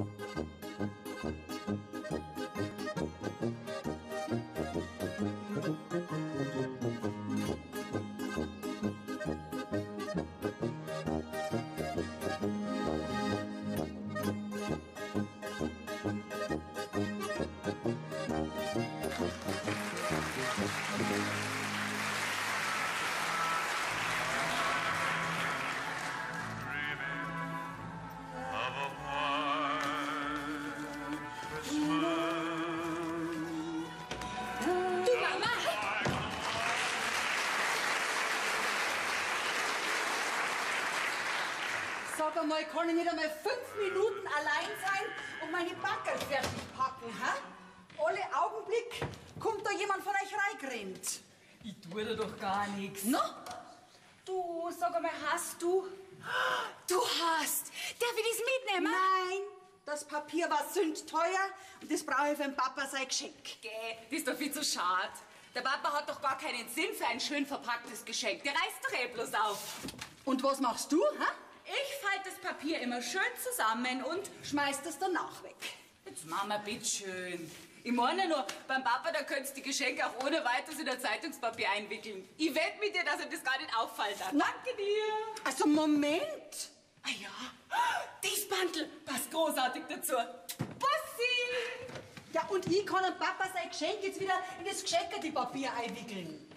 Thank you. Ich nicht einmal fünf Minuten allein sein und meine Backel fertig packen, hä? Alle Augenblick kommt da jemand von euch reingerannt. Ich tue dir doch gar nichts. No? Du, sag einmal, hast du? Du hast! Darf ich das mitnehmen? Nein, das Papier war sündteuer und das brauche ich für den Papa sein Geschenk. Geh, das ist doch viel zu schade. Der Papa hat doch gar keinen Sinn für ein schön verpacktes Geschenk. Der reißt doch eh bloß auf. Und was machst du, hä? Ich falte das Papier immer schön zusammen und... Schmeißt es danach weg. Jetzt Mama, bitteschön. Ich meine nur, beim Papa, da könntest du die Geschenke auch ohne weiteres in der Zeitungspapier einwickeln. Ich wette mit dir, dass er das gar nicht auffallen darf. Danke dir. Also Moment. Ah ja, das Bandel passt großartig dazu. Bussi! Ja, und ich kann dem Papa sein Geschenk jetzt wieder in das Geschenkerpapier einwickeln.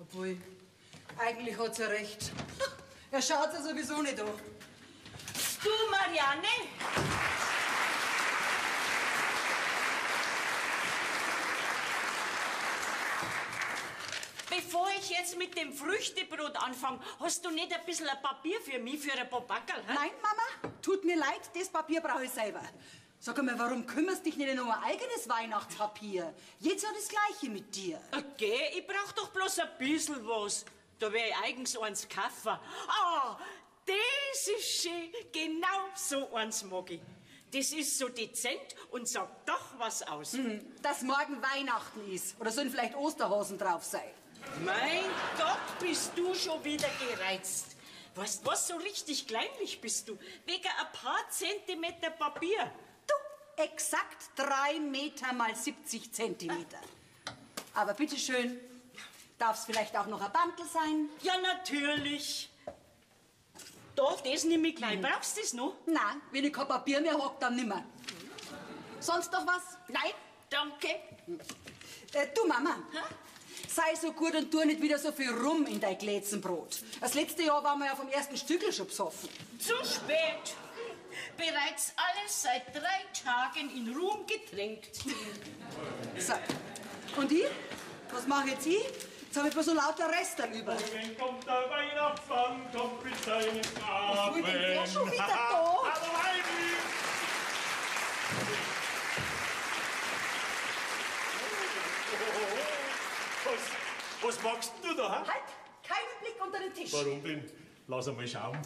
Obwohl, eigentlich hat sie ja recht. Er schaut ja sowieso nicht an. Du, Marianne, bevor ich jetzt mit dem Früchtebrot anfange, hast du nicht ein bisschen ein Papier für mich, für ein paar Backerl? hä? Nein, Mama, tut mir leid, das Papier brauche ich selber. Sag einmal, warum kümmerst dich nicht um ein eigenes Weihnachtspapier? Jetzt ja das Gleiche mit dir. Okay, ich brauch doch bloß ein bisschen was. Da wär ich eigens eins kaufen. Ah, das ist schön. Genau so eins mag ich. Das ist so dezent und sagt doch was aus. Dass morgen Weihnachten ist. Oder sollen vielleicht Osterhasen drauf sein? Mein Gott, bist du schon wieder gereizt. Weißt was, so richtig kleinlich bist du. Wegen ein paar Zentimeter Papier. Du, exakt drei Meter mal 70 Zentimeter. Aber bitteschön, darf es vielleicht auch noch ein Bandel sein? Ja, natürlich. Da, das nehme ich gleich. Brauchst du das noch? Nein, wenn ich kein Papier mehr hab, dann nimmer. Sonst noch was? Nein, danke. Äh, du Mama, sei so gut und tu nicht wieder so viel rum in dein Glätzenbrot. Das letzte Jahr waren wir ja vom ersten Stückel schon besoffen. Zu spät. Bereits alles seit drei Tagen in Ruhm getränkt. So. Und ich? Was mache jetzt ich? Jetzt habe ich bloß so lauter Reste über. Morgen kommt der Weihnachtsmann, kommt mit seinen Gaben. will denn der schon wieder da? Was, was machst denn du da? hä? Halt! Keinen Blick unter den Tisch. Warum denn? Lass einmal schauen.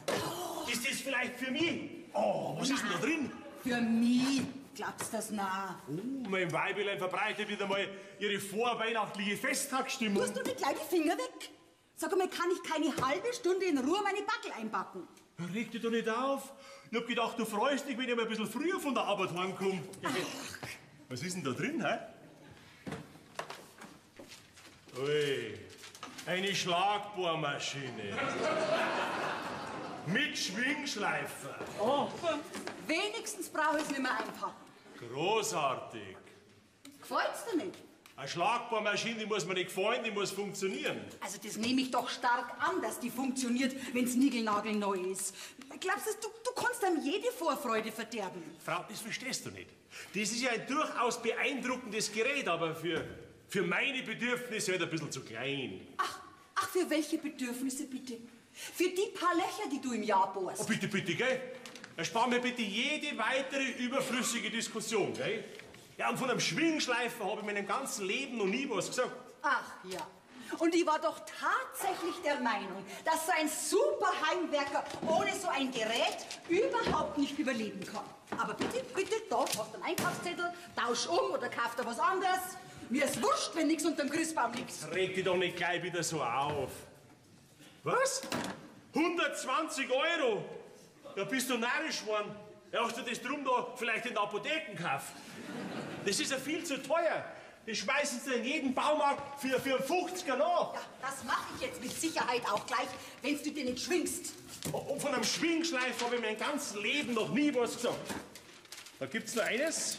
Ist das vielleicht für mich? Oh, was ist denn da drin? Für mich glaubst das na. Oh, mein Weibelein verbreitet wieder mal ihre vorweihnachtliche Festtagsstimmung. Tust du die kleinen Finger weg? Sag mal, kann ich keine halbe Stunde in Ruhe meine Backel einbacken? Reg dich doch nicht auf. Ich hab gedacht, du freust dich, wenn ich mal ein bisschen früher von der Arbeit heimkomme. Was ist denn da drin, hä? Ui, eine Schlagbohrmaschine. Mit Schwingschleifer. Wenigstens brauche ich es nicht mehr einpacken. Großartig. Gefällt's dir nicht? Eine Schlagbohrmaschine die muss mir nicht gefallen, die muss funktionieren. Also das nehme ich doch stark an, dass die funktioniert, wenn's niegelnagelneu ist. Glaubst du, du, kannst einem jede Vorfreude verderben? Frau, das verstehst du nicht. Das ist ja ein durchaus beeindruckendes Gerät, aber für, für meine Bedürfnisse halt ein bisschen zu klein. Ach, ach, für welche Bedürfnisse bitte? Für die paar Löcher, die du im Jahr bohrst. Oh, bitte, bitte, gell? Erspar mir bitte jede weitere überflüssige Diskussion, gell? Ja, und von einem Schwingschleifer habe ich in meinem ganzen Leben noch nie was gesagt. Ach ja. Und ich war doch tatsächlich der Meinung, dass so ein super Heimwerker ohne so ein Gerät überhaupt nicht überleben kann. Aber bitte, bitte, da hast du einen Einkaufszettel, tausch um oder kauf dir was anderes. Mir ist wurscht, wenn nichts unterm Christbaum liegt. Reg dich doch nicht gleich wieder so auf. Was? 120 Euro? Da bist du narrisch geworden. Ja, hast du das drum da vielleicht in der Apotheke gekauft? Das ist ja viel zu teuer. Das schmeißen sie in jeden Baumarkt für, für 50er nach. Ja, das mache ich jetzt mit Sicherheit auch gleich, wenn du dir nicht schwingst. Und von einem Schwingschleif habe ich mein ganzes Leben noch nie was gesagt. Da gibt's nur eines.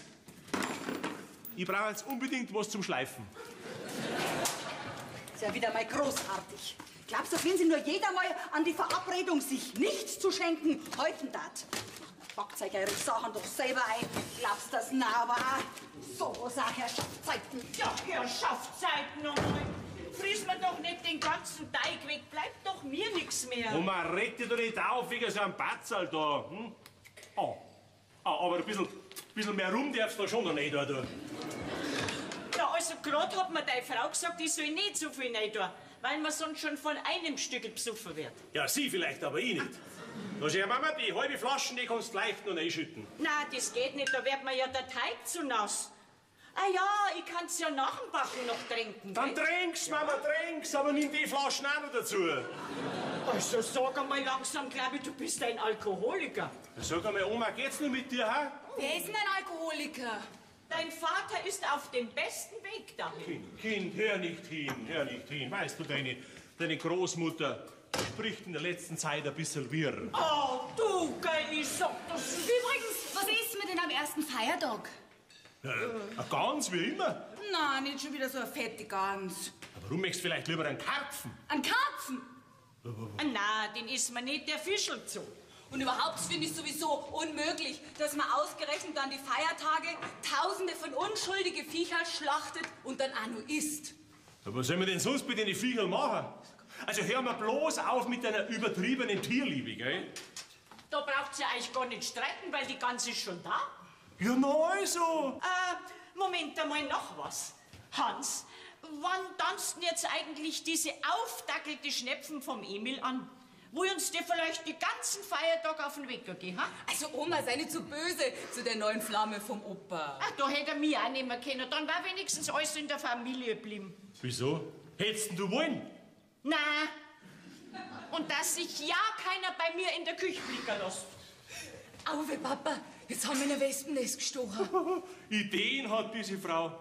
Ich brauche jetzt unbedingt was zum Schleifen. Ist ja wieder mal großartig. Glaubst du, wenn sie nur jeder mal an die Verabredung, sich nichts zu schenken, halten dat? Packt euch eure Sachen doch selber ein. Glaubst du das? Na, aber so was auch Herrschaftszeiten. Ja, Herrschaftszeiten nochmal. Friss mir doch nicht den ganzen Teig weg, bleibt doch mir nichts mehr. Und man regt dich doch nicht auf wegen so einem Batzal da. Hm? Oh. Ah, aber ein bisschen, bisschen mehr rum darfst du da schon noch nicht da. da. Ja, also gerade hat mir deine Frau gesagt, ich soll nicht so viel rein tun, weil man sonst schon von einem Stück besoffen wird. Ja, sie vielleicht, aber ich nicht. Da schau, Mama, die halbe Flaschen, die kannst du leicht noch reinschütten. Na, das geht nicht, da wird mir ja der Teig zu nass. Ah ja, ich kann's ja nach dem Backen noch trinken. Dann gell? trinkst, Mama, trinkst, aber nimm die Flaschen auch noch dazu. Also sag einmal langsam, glaube ich, du bist ein Alkoholiker. Sag einmal, Oma, geht's nur mit dir, ha? Wer ist denn ein Alkoholiker? Dein Vater ist auf dem besten Weg dahin. Kind, Kind, hör nicht hin, hör nicht hin. Weißt du, deine, deine Großmutter spricht in der letzten Zeit ein bisschen wirr. Oh, du, gell, ich sag das. Übrigens, was essen wir denn am ersten Feiertag? Ja, eine Gans wie immer. Na, nicht schon wieder so eine fette Gans. Warum möchtest du vielleicht lieber einen Karpfen? Ein Karpfen. Ah, Na, den isst man nicht, der fischelt so. Und überhaupt finde ich sowieso unmöglich, dass man ausgerechnet an die Feiertage Tausende von unschuldige Viecher schlachtet und dann auch nur isst. Ja, was sollen wir denn sonst mit den Viechern machen? Also hör mal bloß auf mit deiner übertriebenen Tierliebe, gell? Da braucht ihr eigentlich gar nicht streiten, weil die Gans ist schon da. Ja, na also. Äh, Moment einmal noch was. Hans, wann tanzt denn jetzt eigentlich diese aufdackelte Schnepfen vom Emil an? Wo uns dir vielleicht die ganzen Feiertage auf den Wecker gehen, ha? Also Oma, sei nicht so böse zu der neuen Flamme vom Opa. Ach, da hätte er mich auch nicht mehr können. Dann war wenigstens alles in der Familie geblieben. Wieso? Hättest du wollen? Na, und dass sich ja keiner bei mir in der Küche blicken lässt. Auwe, Papa, jetzt haben wir in ein Wespennest gestochen. Ideen hat diese Frau.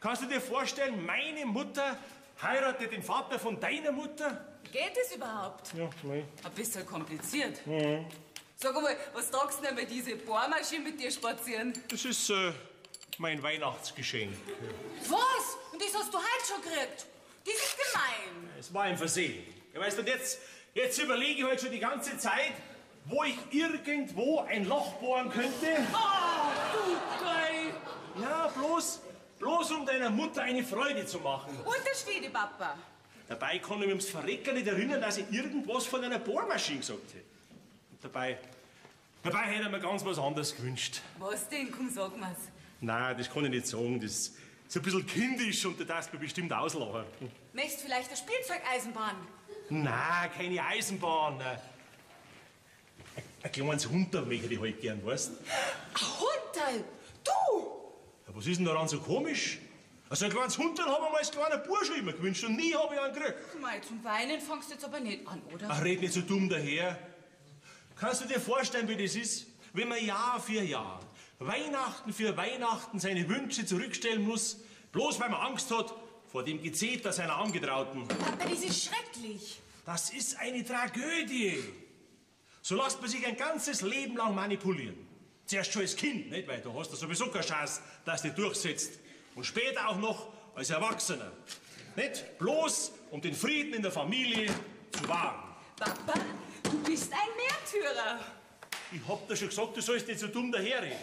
Kannst du dir vorstellen, meine Mutter heiratet den Vater von deiner Mutter? Geht es überhaupt? Ja, nein. Ein bisschen kompliziert. Sag mal, was tragst du denn bei diese Bohrmaschine mit dir spazieren? Das ist äh, mein Weihnachtsgeschenk. Was? Und das hast du heute schon gekriegt? Das ist gemein. Es war ein Versehen. Ja, weißt du, und jetzt, jetzt überlege ich halt schon die ganze Zeit, wo ich irgendwo ein Loch bohren könnte. Oh, du geil. Ja, bloß, bloß um deiner Mutter eine Freude zu machen. Untersteh die Papa. Dabei kann ich mich ums Verrecken nicht erinnern, dass ich irgendwas von einer Bohrmaschine gesagt hätte. Und dabei, dabei hätte ich mir ganz was anderes gewünscht. Was denn? Komm, sag mal's. Nein, das kann ich nicht sagen. Das ist ein bisschen kindisch und da darfst du mir bestimmt auslachen. Möchtest du vielleicht eine Spielzeugeisenbahn? Nein, keine Eisenbahn. Ein ein kleines Hunterl möchte ich halt gern, weißt du? Ein Hundteil? Du? Ja, was ist denn daran so komisch? Also ein kleines Hunterl habe ich mir als kleiner Bursche immer gewünscht und nie habe ich einen gekriegt. Mal, zum Weinen fangst du jetzt aber nicht an, oder? Ach, red nicht so dumm daher. Kannst du dir vorstellen, wie das ist, wenn man Jahr für Jahr, Weihnachten für Weihnachten seine Wünsche zurückstellen muss, bloß weil man Angst hat vor dem Gezeter seiner Angetrauten? Papa, das ist schrecklich. Das ist eine Tragödie. So lässt man sich ein ganzes Leben lang manipulieren. Zuerst schon als Kind, nicht? Weil du hast ja sowieso keine Chance, dass du dich durchsetzt. Und später auch noch als Erwachsener. Nicht? Bloß, um den Frieden in der Familie zu wahren. Papa, du bist ein Märtyrer. Ich hab dir schon gesagt, du sollst nicht so dumm daherreden.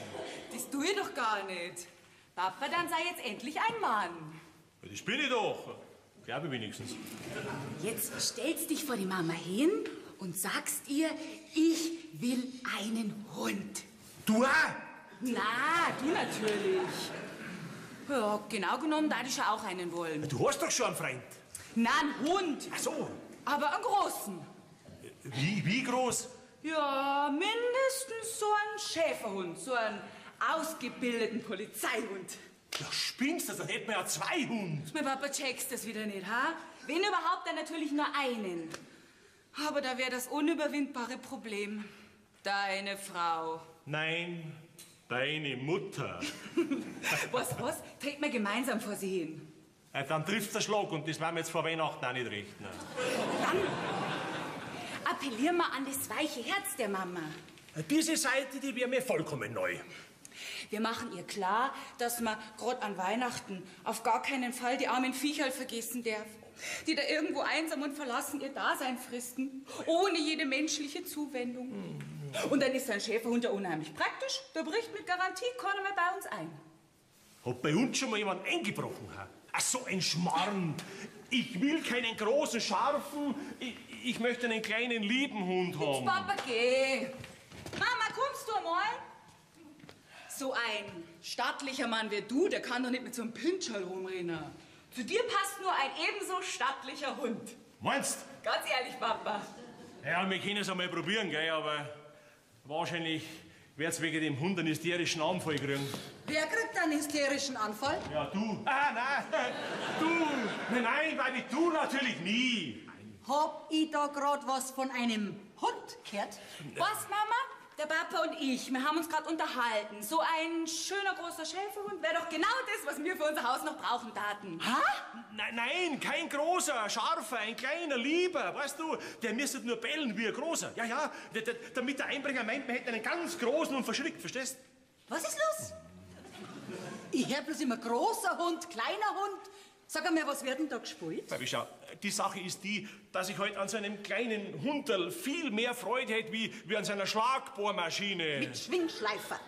Das tue ich doch gar nicht. Papa, dann sei jetzt endlich ein Mann. Ja, das bin ich doch. Glaube ich wenigstens. Jetzt stellst dich vor die Mama hin und sagst ihr, ich will einen Hund. Du auch? Na, du natürlich. Ja, genau genommen, da ich schon auch einen wollen. Du hast doch schon einen Freund. Na, einen Hund. Ach so. Aber einen großen. Wie, wie groß? Ja, mindestens so ein Schäferhund, so einen ausgebildeten Polizeihund. Ja, spinnst du? Dann hätten wir ja zwei Hunde. Mein Papa checkst das wieder nicht, ha? Wenn überhaupt, dann natürlich nur einen. Aber da wäre das unüberwindbare Problem. Deine Frau. Nein, deine Mutter. Was, was? Treten wir gemeinsam vor sie hin. Ja, dann trifft der Schlag und das werden wir jetzt vor Weihnachten auch nicht rechnen. Appellieren wir an das weiche Herz der Mama. Diese Seite, die wäre mir vollkommen neu. Wir machen ihr klar, dass man gerade an Weihnachten auf gar keinen Fall die armen Viecherl vergessen darf, die da irgendwo einsam und verlassen ihr Dasein fristen, ohne jede menschliche Zuwendung. Und dann ist so ein Schäferhund ja unheimlich praktisch. Der bricht mit Garantie keiner mehr bei uns ein. Hat bei uns schon mal jemand eingebrochen? ha? Ach, so ein Schmarrn. Ich will keinen großen, scharfen, ich, ich möchte einen kleinen, lieben Hund haben. Papa, geh. Mama, kommst du einmal? So ein stattlicher Mann wie du, der kann doch nicht mit so einem Pinscherl rumrennen. Zu dir passt nur ein ebenso stattlicher Hund. Meinst Ganz ehrlich, Papa. Ja, wir können es einmal probieren, gell, aber wahrscheinlich wird's wegen dem Hund einen hysterischen Anfall kriegen. Wer kriegt einen hysterischen Anfall? Ja, du. Ah, nein, du. Nein, nein, weil du natürlich nie. Hab ich da grad was von einem Hund gehört? Was, Mama? Der Papa und ich, wir haben uns gerade unterhalten. So ein schöner großer Schäferhund wäre doch genau das, was wir für unser Haus noch brauchen taten. Nein, nein, kein großer, scharfer, ein kleiner, lieber. Weißt du, der müsste nur bellen wie ein großer. Ja, ja, damit der Einbrecher meint, wir hätten einen ganz großen und verschrickt, verstehst? Was ist los? Ich hör bloß immer großer Hund, kleiner Hund. Sag einmal, was wird denn da gespielt? Baby, schau, die Sache ist die, dass ich heute an so einem kleinen Hunderl viel mehr Freude hätte, wie, wie an seiner Schlagbohrmaschine. Mit Schwingschleifer.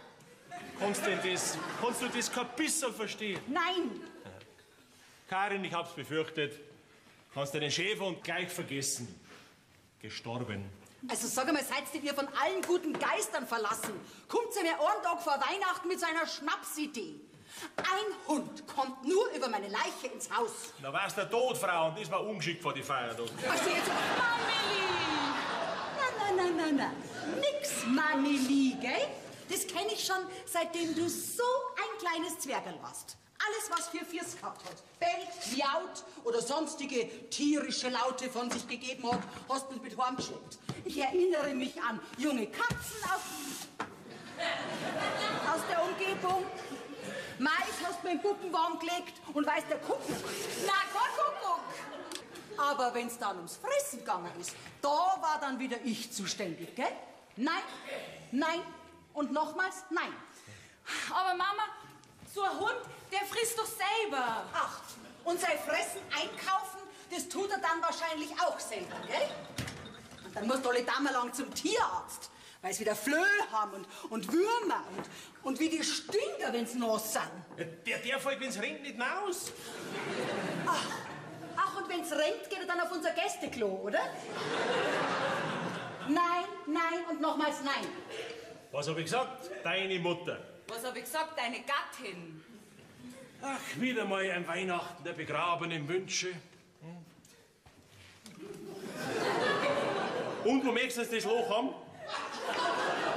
Kannst du das, kannst du das kein bisschen verstehen? Nein, Karin, ich hab's befürchtet. Kannst du den Schäferhund gleich vergessen. Gestorben. also sag einmal, seid ihr von allen guten Geistern verlassen? Kommt ihr mir einen Tag vor Weihnachten mit so einer Schnapsidee? Ein Hund kommt nur über meine Leiche ins Haus. Da war's der Tod, Frau, und das war ungeschickt vor die Feiertag. Also jetzt, Mami! nein, nein, nein, nein, nein. Nix, Manili, gell? Das kenne ich schon, seitdem du so ein kleines Zwergerl warst. Alles, was für Fiers gehabt hat, bellt, miaut oder sonstige tierische Laute von sich gegeben hat, hast du mit heimgeschleppt. Ich erinnere mich an junge Katzen aus, aus der Umgebung. Mais hast du mir in Puppen warm gelegt und weiß der Kuckuck. Na, Kuckuck! Aber wenn es dann ums Fressen gegangen ist, da war dann wieder ich zuständig, gell? Nein, nein und nochmals nein. Aber Mama, so ein Hund, der frisst doch selber. Ach, und sein Fressen einkaufen, das tut er dann wahrscheinlich auch selber, gell? Und dann musst du alle Dame lang zum Tierarzt, weil sie wieder Flöhe haben und, und Würmer und, und wie die Stinker, wenn's nass sind. Der, der fällt, wenn's rennt, nicht raus. Ach, und wenn's rennt, geht er dann auf unser Gästeklo, oder? Nein, nein und nochmals nein. Was hab ich gesagt? Deine Mutter. Was hab ich gesagt? Deine Gattin. Ach, wieder mal ein Weihnachten der begrabenen Wünsche. Hm? Und wo möchtest du das Loch haben?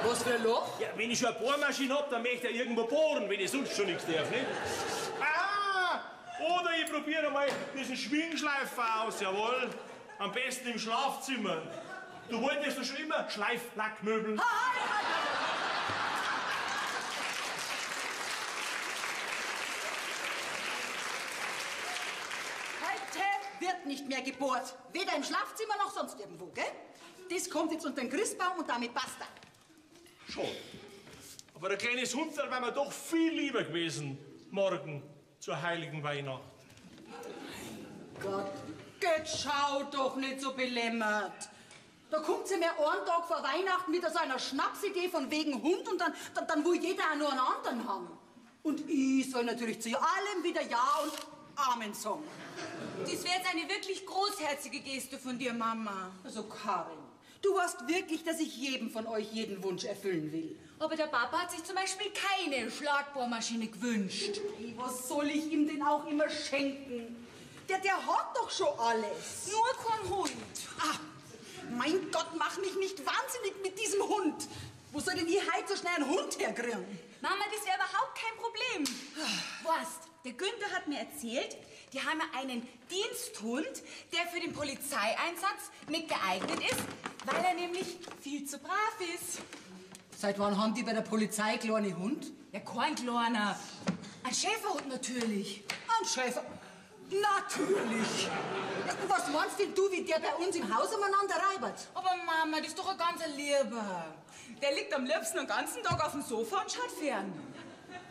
Was für ein Loch? Ja, wenn ich schon eine Bohrmaschine hab, dann möchte ich irgendwo bohren, wenn ich sonst schon nichts darf, nicht? Ah! Oder ich probiere mal diesen Schwingschleifer aus, jawohl. Am besten im Schlafzimmer. Du wolltest doch schon immer Schleiflackmöbel. Heute wird nicht mehr gebohrt. Weder im Schlafzimmer noch sonst irgendwo, gell? Das kommt jetzt unter den Christbaum und damit basta. Schon. Aber ein kleines Hundel wäre mir doch viel lieber gewesen. Morgen zur heiligen Weihnacht. Gott, Gott, schau doch nicht so belämmert. Da kommt sie mir einen Tag vor Weihnachten mit so einer Schnapsidee von wegen Hund und dann, dann, dann will jeder auch nur einen anderen haben. Und ich soll natürlich zu allem wieder Ja und Amen sagen. Das wäre jetzt eine wirklich großherzige Geste von dir, Mama. Also Karin, du weißt wirklich, dass ich jedem von euch jeden Wunsch erfüllen will. Aber der Papa hat sich zum Beispiel keine Schlagbohrmaschine gewünscht. Hey, was soll ich ihm denn auch immer schenken? Der, der hat doch schon alles. Nur kein Hund. Ah, mein Gott, mach mich nicht wahnsinnig mit diesem Hund. Wo soll denn ich heute so schnell einen Hund herkriegen? Mama, das wäre überhaupt kein Problem. Was? Der Günther hat mir erzählt, die haben ja einen Diensthund, der für den Polizeieinsatz nicht geeignet ist, weil er nämlich viel zu brav ist. Seit wann haben die bei der Polizei kleine Hund? Ja, kein kleiner. Ein Schäferhund natürlich. Ein Schäfer. Natürlich. Was meinst denn du, wie der bei uns im Haus umeinander reibert? Aber Mama, das ist doch ein ganz Lieber. Der liegt am liebsten den ganzen Tag auf dem Sofa und schaut fern.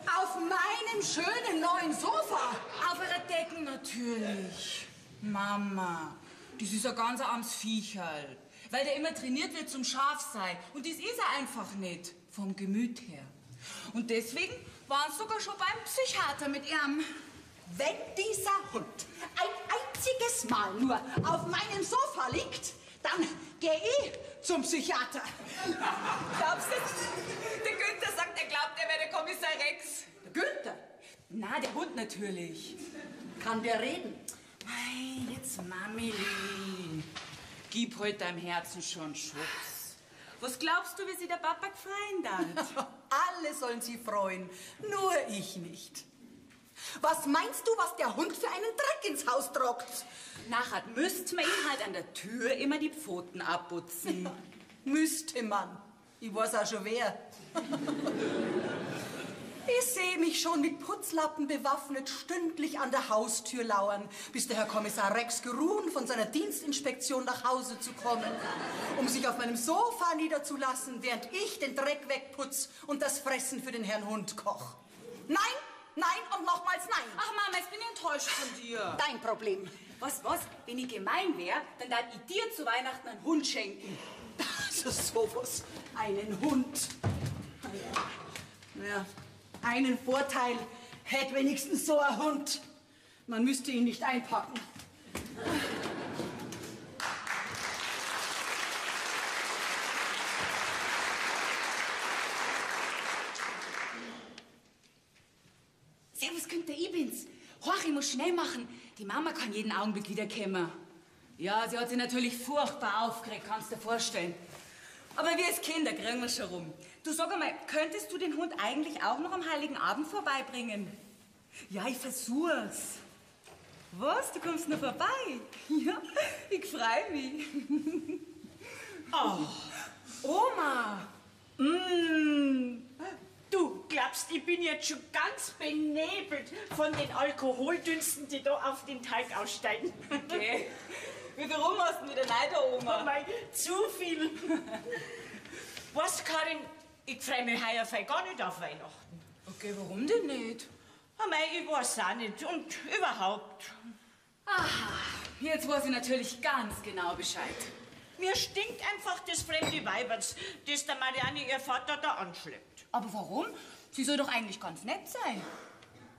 Auf meinem schönen neuen Sofa. Auf ihrer Decken natürlich. Mama, das ist ein ganz armes Viecherl. Weil der immer trainiert wird zum Schafsei. Und das ist er einfach nicht. Vom Gemüt her. Und deswegen waren sie sogar schon beim Psychiater mit ihm. Wenn dieser Hund ein einziges Mal nur auf meinem Sofa liegt, dann gehe ich zum Psychiater. Glaubst du? Der Günther sagt, er glaubt, er wäre der Kommissar Rex. Der Günther, Na, der Hund natürlich. kann der reden? Mei, jetzt Mamili. Gib heute deinem Herzen schon Schutz. Was glaubst du, wie sich der Papa gefreien hat? Alle sollen sie freuen, nur ich nicht. Was meinst du, was der Hund für einen Dreck ins Haus trockt? Nachher müsste man ihm halt an der Tür immer die Pfoten abputzen. Müsste man. Ich weiß auch schon wer. Ich sehe mich schon mit Putzlappen bewaffnet stündlich an der Haustür lauern, bis der Herr Kommissar Rex geruhen von seiner Dienstinspektion nach Hause zu kommen, um sich auf meinem Sofa niederzulassen, während ich den Dreck wegputz und das Fressen für den Herrn Hund koch. Nein, nein und nochmals nein. Ach Mama, jetzt bin ich enttäuscht von dir. Dein Problem. Was, was? Wenn ich gemein wäre, dann darf ich dir zu Weihnachten einen Hund schenken. Das ist sowas. Einen Hund. Naja, einen Vorteil hätte wenigstens so ein Hund. Man müsste ihn nicht einpacken. Servus, Günther, ich bin's. Horch, ich muss schnell machen. Die Mama kann jeden Augenblick wiederkommen. Ja, sie hat sich natürlich furchtbar aufgeregt, kannst du dir vorstellen. Aber wir als Kinder kriegen wir schon rum. Du sag einmal, könntest du den Hund eigentlich auch noch am Heiligen Abend vorbeibringen? Ja, ich versuch's. Was? Du kommst noch vorbei? Ja, ich freue mich. Oh, Oma! mm. Du glaubst, ich bin jetzt schon ganz benebelt von den Alkoholdünsten, die da auf den Teig aussteigen. Okay. Wie viel rum hast du wieder rein, da, Oh Oma? mein, zu viel. Was, Karin, ich freue mich heuer fein gar nicht auf Weihnachten. Okay, warum denn nicht? Oh mei, ich weiß auch nicht. Und überhaupt. Aha, jetzt weiß ich natürlich ganz genau Bescheid. Mir stinkt einfach das fremde Weiberts, das der Marianne ihr Vater da anschleppt. Aber warum? Sie soll doch eigentlich ganz nett sein.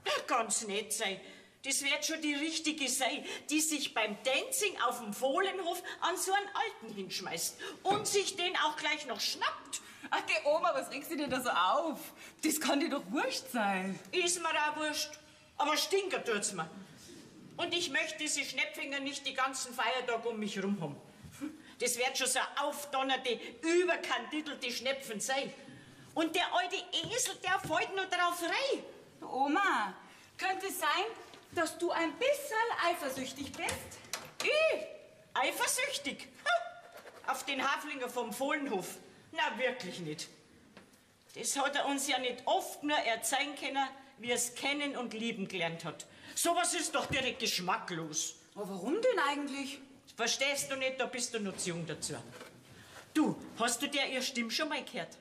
Ja, Ganz nett sein. Das wird schon die richtige sein, die sich beim Dancing auf dem Fohlenhof an so einen Alten hinschmeißt und sich den auch gleich noch schnappt. Ach, die Oma, was regst du dir da so auf? Das kann dir doch wurscht sein. Ist mir auch wurscht, aber stinker tut's mir. Und ich möchte diese Schnäpfinger nicht die ganzen Feiertage um mich rum haben. Das wird schon so aufdonnerte, überkandidelte Schnepfen sein. Und der alte Esel, der fällt nur drauf rein. Oma, könnte es sein, dass du ein bisschen eifersüchtig bist? Ich? Eifersüchtig? Ha, auf den Haflinger vom Fohlenhof? Na, wirklich nicht. Das hat er uns ja nicht oft nur erzählen können, wie er es kennen und lieben gelernt hat. Sowas ist doch direkt geschmacklos. Aber warum denn eigentlich? Verstehst du nicht, da bist du noch zu jung dazu. Du, hast du der ihr Stimme schon mal gehört?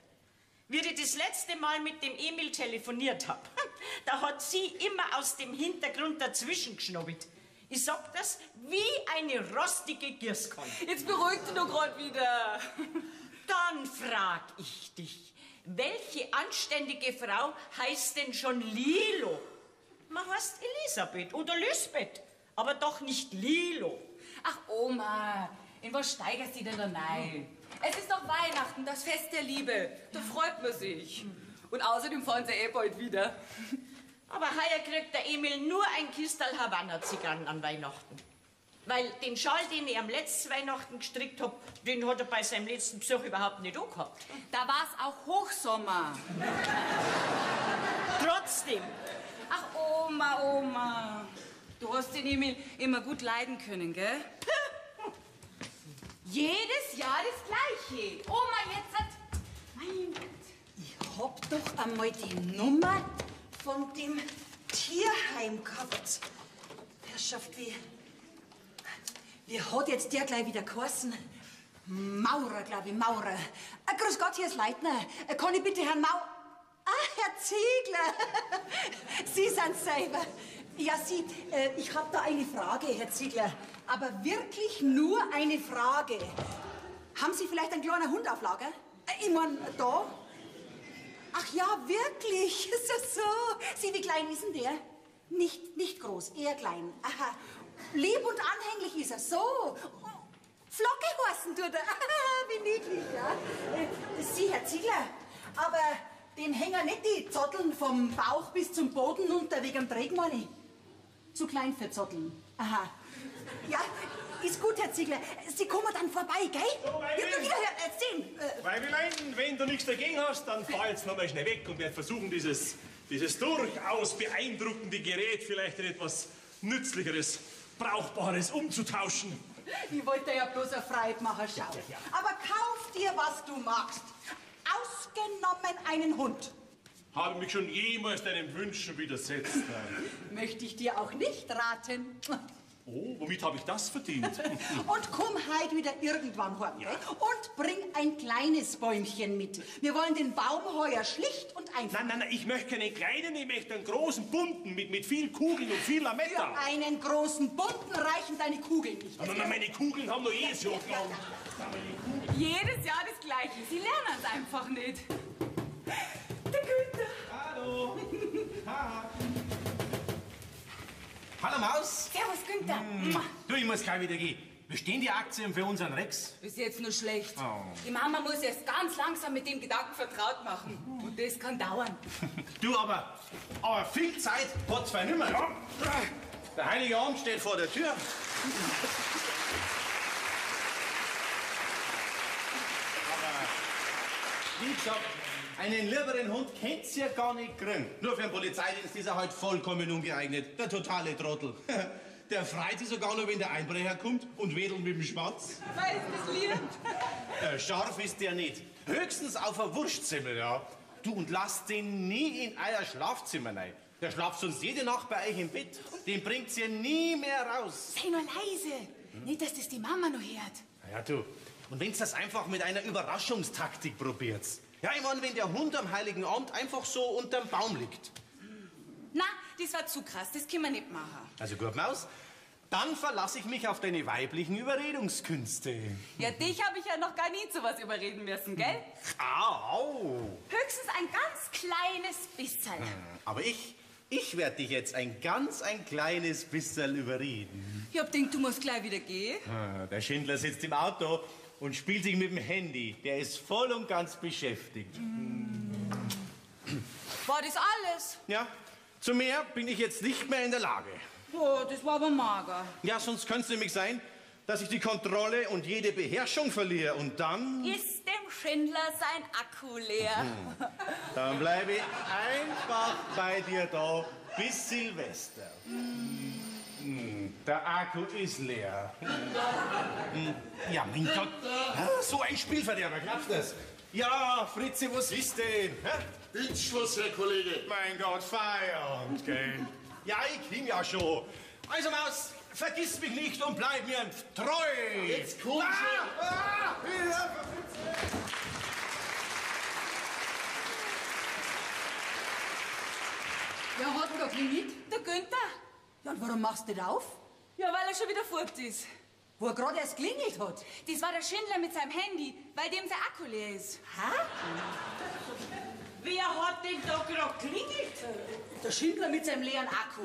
Wie ich das letzte Mal mit dem Emil telefoniert hab, da hat sie immer aus dem Hintergrund dazwischen geschnobbelt. Ich sag das wie eine rostige Gießkanne. Jetzt beruhigt du doch gerade wieder. Dann frag ich dich, welche anständige Frau heißt denn schon Lilo? Man heißt Elisabeth oder Lisbeth, aber doch nicht Lilo. Ach, Oma, in was steigerst du denn da rein? Es ist doch Weihnachten, das Fest der Liebe. Da freut man sich. Und außerdem fahren sie eh bald wieder. Aber heuer kriegt der Emil nur ein Kistal Havanna-Zigarren an Weihnachten. Weil den Schal, den ich am letzten Weihnachten gestrickt hab, den hat er bei seinem letzten Besuch überhaupt nicht angehabt. Da war's auch Hochsommer. Trotzdem, Ach, Oma, Oma. Du hast den Emil immer gut leiden können, gell? Jedes Jahr das Gleiche. Oma, jetzt hat... Mein Gott. doch einmal die Nummer von dem Tierheim gehabt. Herrschaft, wie. Wie hat jetzt der gleich wieder geheißen? Maurer, glaube ich, Maurer. Äh, grüß Gott, hier ist Leitner. Äh, kann ich bitte Herrn Mau... Ah, Herr Ziegler. Sie sind selber. Ja, Sie, äh, ich habe da eine Frage, Herr Ziegler. Aber wirklich nur eine Frage. Haben Sie vielleicht einen kleinen Hund auf Lager? Äh, ich mein, da? Ach ja, wirklich? So, so. Sie, wie klein ist denn der? Nicht, nicht groß, eher klein. Aha. Lieb und anhänglich ist er. So. Flocke heißen tut er. wie niedlich, ja. Äh, Sie, Herr Ziegler. Aber den hängen nicht die Zotteln vom Bauch bis zum Boden unter wegen dem Trägmoney. Zu klein für Zotteln. Aha. Ja, ist gut, Herr Ziegler. Sie kommen dann vorbei, gell? So, mein ja, ja, ja, erzählen. Äh, Weibilein, wenn du nichts dagegen hast, dann fahr jetzt noch mal schnell weg und werde versuchen, dieses, dieses durchaus beeindruckende Gerät vielleicht in etwas Nützlicheres, Brauchbares umzutauschen. Ich wollte ja bloß eine Freude machen, schau. Aber kauf dir, was du magst. Ausgenommen einen Hund. Habe mich schon jemals deinen Wünschen widersetzt. Möchte ich dir auch nicht raten. Oh, womit habe ich das verdient? Und komm heut wieder irgendwann heim, gell? Und bring ein kleines Bäumchen mit. Wir wollen den Baum heuer schlicht und einfach. Nein, nein, nein, ich möchte keinen kleinen, ich möchte einen großen bunten mit, mit viel Kugeln und viel Für Lametta. einen großen bunten reichen deine Kugeln nicht. Aber meine Kugeln haben nur jedes Jahr genommen. Jedes Jahr das Gleiche. Sie lernen es einfach nicht. Der Günther. Hallo. Ha. Hallo Maus. Servus, Günther. Hm. Du, ich muss gleich wieder gehen. Wir stehen die Aktien für unseren Rex. Ist jetzt nur schlecht. Oh. Die Mama muss erst ganz langsam mit dem Gedanken vertraut machen. Und das kann dauern. Du, aber, aber viel Zeit hat zwei nimmer. Ja? Der Heilige Abend steht vor der Tür. Aber, wie gesagt, einen lieberen Hund kennt's ja gar nicht kriegen. Nur für den Polizeidienst ist er halt vollkommen ungeeignet. Der totale Trottel. Der freut sich sogar noch, wenn der Einbrecher kommt und wedelt mit dem Schwanz. Weiß das Lied? Äh, scharf ist der nicht. Höchstens auf ein Wurstsimmel, ja. Du, und lasst den nie in euer Schlafzimmer rein. Der schlaft sonst jede Nacht bei euch im Bett. Den bringt's ihr nie mehr raus. Sei nur leise. Nicht, dass das die Mama noch hört. Ja, du. Und wenn's das einfach mit einer Überraschungstaktik probiert. Ja, ich meine, wenn der Hund am Heiligen Abend einfach so unterm Baum liegt. Na, das war zu krass. Das können wir nicht machen. Also gut, Maus. Dann verlasse ich mich auf deine weiblichen Überredungskünste. Ja, dich habe ich ja noch gar nie zu was überreden müssen, gell? Au! Höchstens ein ganz kleines bisschen. Aber ich, ich werde dich jetzt ein ganz ein kleines bisschen überreden. Ich hab gedacht, du musst gleich wieder gehen. Ah, Der Schindler sitzt im Auto und spielt sich mit dem Handy. Der ist voll und ganz beschäftigt. War das alles? Ja, zu mehr bin ich jetzt nicht mehr in der Lage. Oh, das war aber mager. Ja, sonst könnte es nämlich sein, dass ich die Kontrolle und jede Beherrschung verliere. Und dann, Ist dem Schindler sein Akku leer? dann bleibe ich einfach bei dir da bis Silvester. Hm, Der Akku ist leer. Ja, mein Gott, so ein Spielverderber, glaubst du das? Ja, Fritzi, was ist denn? Hä? Dienstschluss, Herr Kollege. Mein Gott, Feierabend, gell? Ja, ich komm ja schon. Also, Maus, vergiss mich nicht und bleib mir treu. Jetzt komm ah, schon. ah, Hilfe, Wer hat denn da klingelt? Der Günther? Ja, und warum machst du das auf? Ja, weil er schon wieder fort ist. Wo er gerade erst klingelt hat. Das war der Schindler mit seinem Handy, weil dem sein Akku leer ist. Hä? Wer hat denn da gerade klingelt? Der Schindler mit seinem leeren Akku.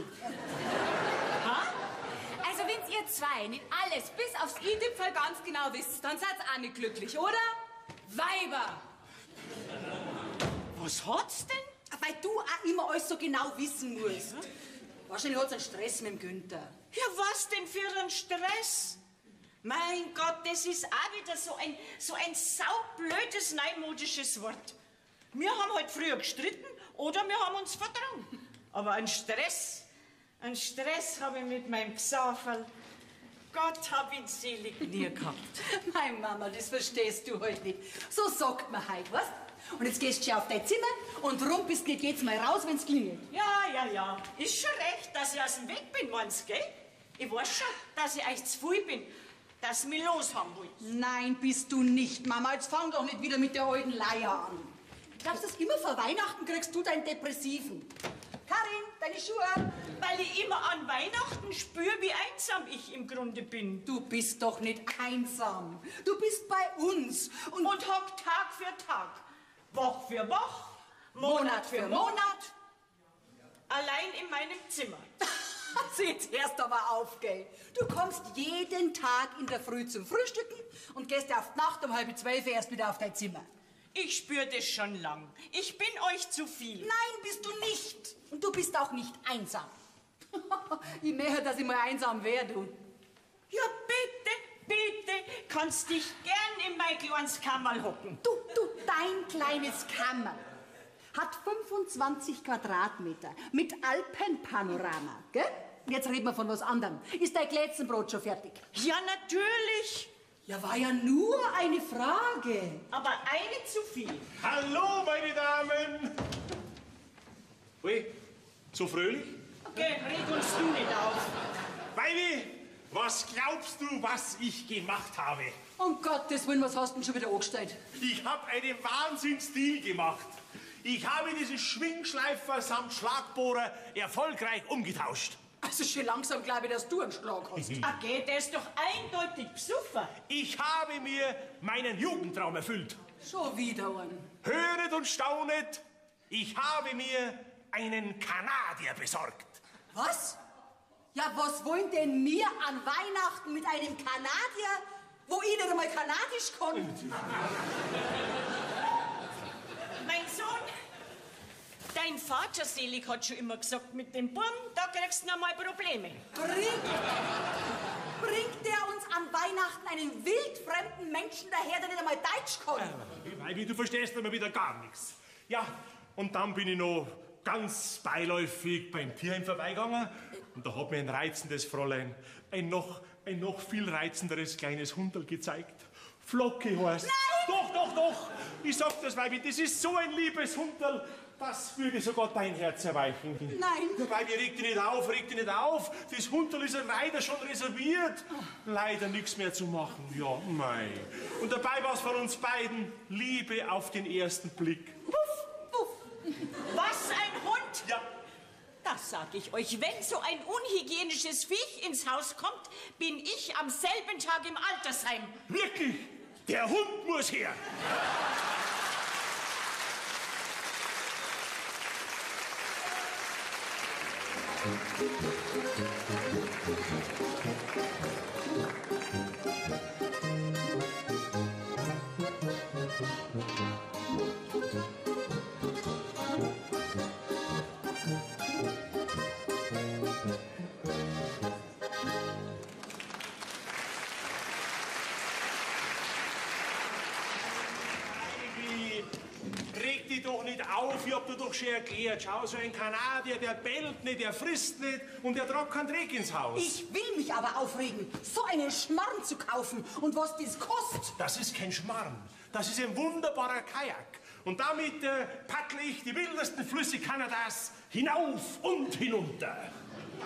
Also, wenn ihr zwei nicht alles bis aufs i-Dipfel ganz genau wisst, dann seid ihr auch nicht glücklich, oder? Weiber! Was hat's denn? Weil du auch immer alles so genau wissen musst. Wahrscheinlich hat es einen Stress mit dem Günther. Ja, was denn für ein Stress? Mein Gott, das ist auch wieder so ein, so ein saublödes, neumodisches Wort. Wir haben heute früher gestritten oder wir haben uns vertrauen. Aber ein Stress, ein Stress habe ich mit meinem Xaverl. Gott hab ihn selig nie gehabt. Meine Mama, das verstehst du heute nicht. So sagt man halt, was? Und jetzt gehst du auf dein Zimmer und rumpelst nicht jedes Mal raus, wenn's klingelt. Ja, ja, ja. Ist schon recht, dass ich aus dem Weg bin, meinst gell? Ich weiß schon, dass ich euch zu viel bin, dass ihr mich loshaben wollt. Nein, bist du nicht, Mama. Jetzt fang doch nicht wieder mit der alten Leier an. Glaubst du, dass immer vor Weihnachten kriegst du deinen Depressiven? Karin, deine Schuhe. Weil ich immer an Weihnachten spüre, wie einsam ich im Grunde bin. Du bist doch nicht einsam. Du bist bei uns. Und, Und hock Tag für Tag, Woche für Woche, Monat für Monat, allein in meinem Zimmer. Jetzt hörst aber auf, gell? Du kommst jeden Tag in der Früh zum Frühstücken und gehst auf die Nacht um halb zwölf erst wieder auf dein Zimmer. Ich spüre das schon lang. Ich bin euch zu viel. Nein, bist du nicht. Und du bist auch nicht einsam. ich möchte, dass ich mal einsam werde. Ja, bitte, kannst dich gern in mein kleines Kammerl hocken. Du, du, dein kleines Kammer hat 25 Quadratmeter mit Alpenpanorama, gell? Jetzt reden wir von was anderem. Ist dein Glätzenbrot schon fertig? Ja, natürlich, Ja, war ja nur eine Frage. aber eine zu viel. Hallo, meine Damen! Ui, so fröhlich? Geh, reg uns du nicht auf. Baby, was glaubst du, was ich gemacht habe? Um Gottes Willen, was hast du denn schon wieder angestellt? Ich habe einen Wahnsinnsdeal gemacht. Ich habe diesen Schwingschleifer samt Schlagbohrer erfolgreich umgetauscht. Also schon langsam glaube ich, dass du einen Schlag hast. Ah, geh, der ist doch eindeutig besoffen. Ich habe mir meinen Jugendtraum erfüllt. Schon wieder einen. Höret und staunet, ich habe mir einen Kanadier besorgt. Was? Ja, was wollen denn wir an Weihnachten mit einem Kanadier, wo ich nicht einmal Kanadisch kann? Mein Sohn, dein Vater selig hat schon immer gesagt, mit dem Burm, da kriegst du noch mal Probleme. Bringt, bringt der uns an Weihnachten einen wildfremden Menschen daher, der nicht einmal Deutsch kann? Baby, du verstehst immer wieder gar nichts. Ja, und dann bin ich noch ganz beiläufig beim Tierheim vorbeigegangen und da hat mir ein reizendes Fräulein ein noch, ein noch viel reizenderes kleines Hundel gezeigt. Flocki heißt. Nein! Doch, doch, doch! Ich sag das, Weibi, das ist so ein liebes Hundel, das würde sogar dein Herz erweichen. Nein. Ja, Weibi, reg dich nicht auf, reg dich nicht auf. Das Hundel ist ja leider schon reserviert. Leider nichts mehr zu machen. Ja, mei. Und dabei war es von uns beiden Liebe auf den ersten Blick. Was, ein Hund? Ja, Das sag ich euch. Wenn so ein unhygienisches Viech ins Haus kommt, bin ich am selben Tag im Altersheim. wirklich. Der Hund muss her. Doch nicht auf, ich hab dir doch schon erklärt. Schau, so ein Kanadier, der bellt nicht, der frisst nicht und der tragt keinen Dreck ins Haus. Ich will mich aber aufregen, so einen Schmarrn zu kaufen und was das kostet. Das ist kein Schmarrn. Das ist ein wunderbarer Kajak. Und damit äh, paddle ich die wildesten Flüsse Kanadas hinauf und hinunter.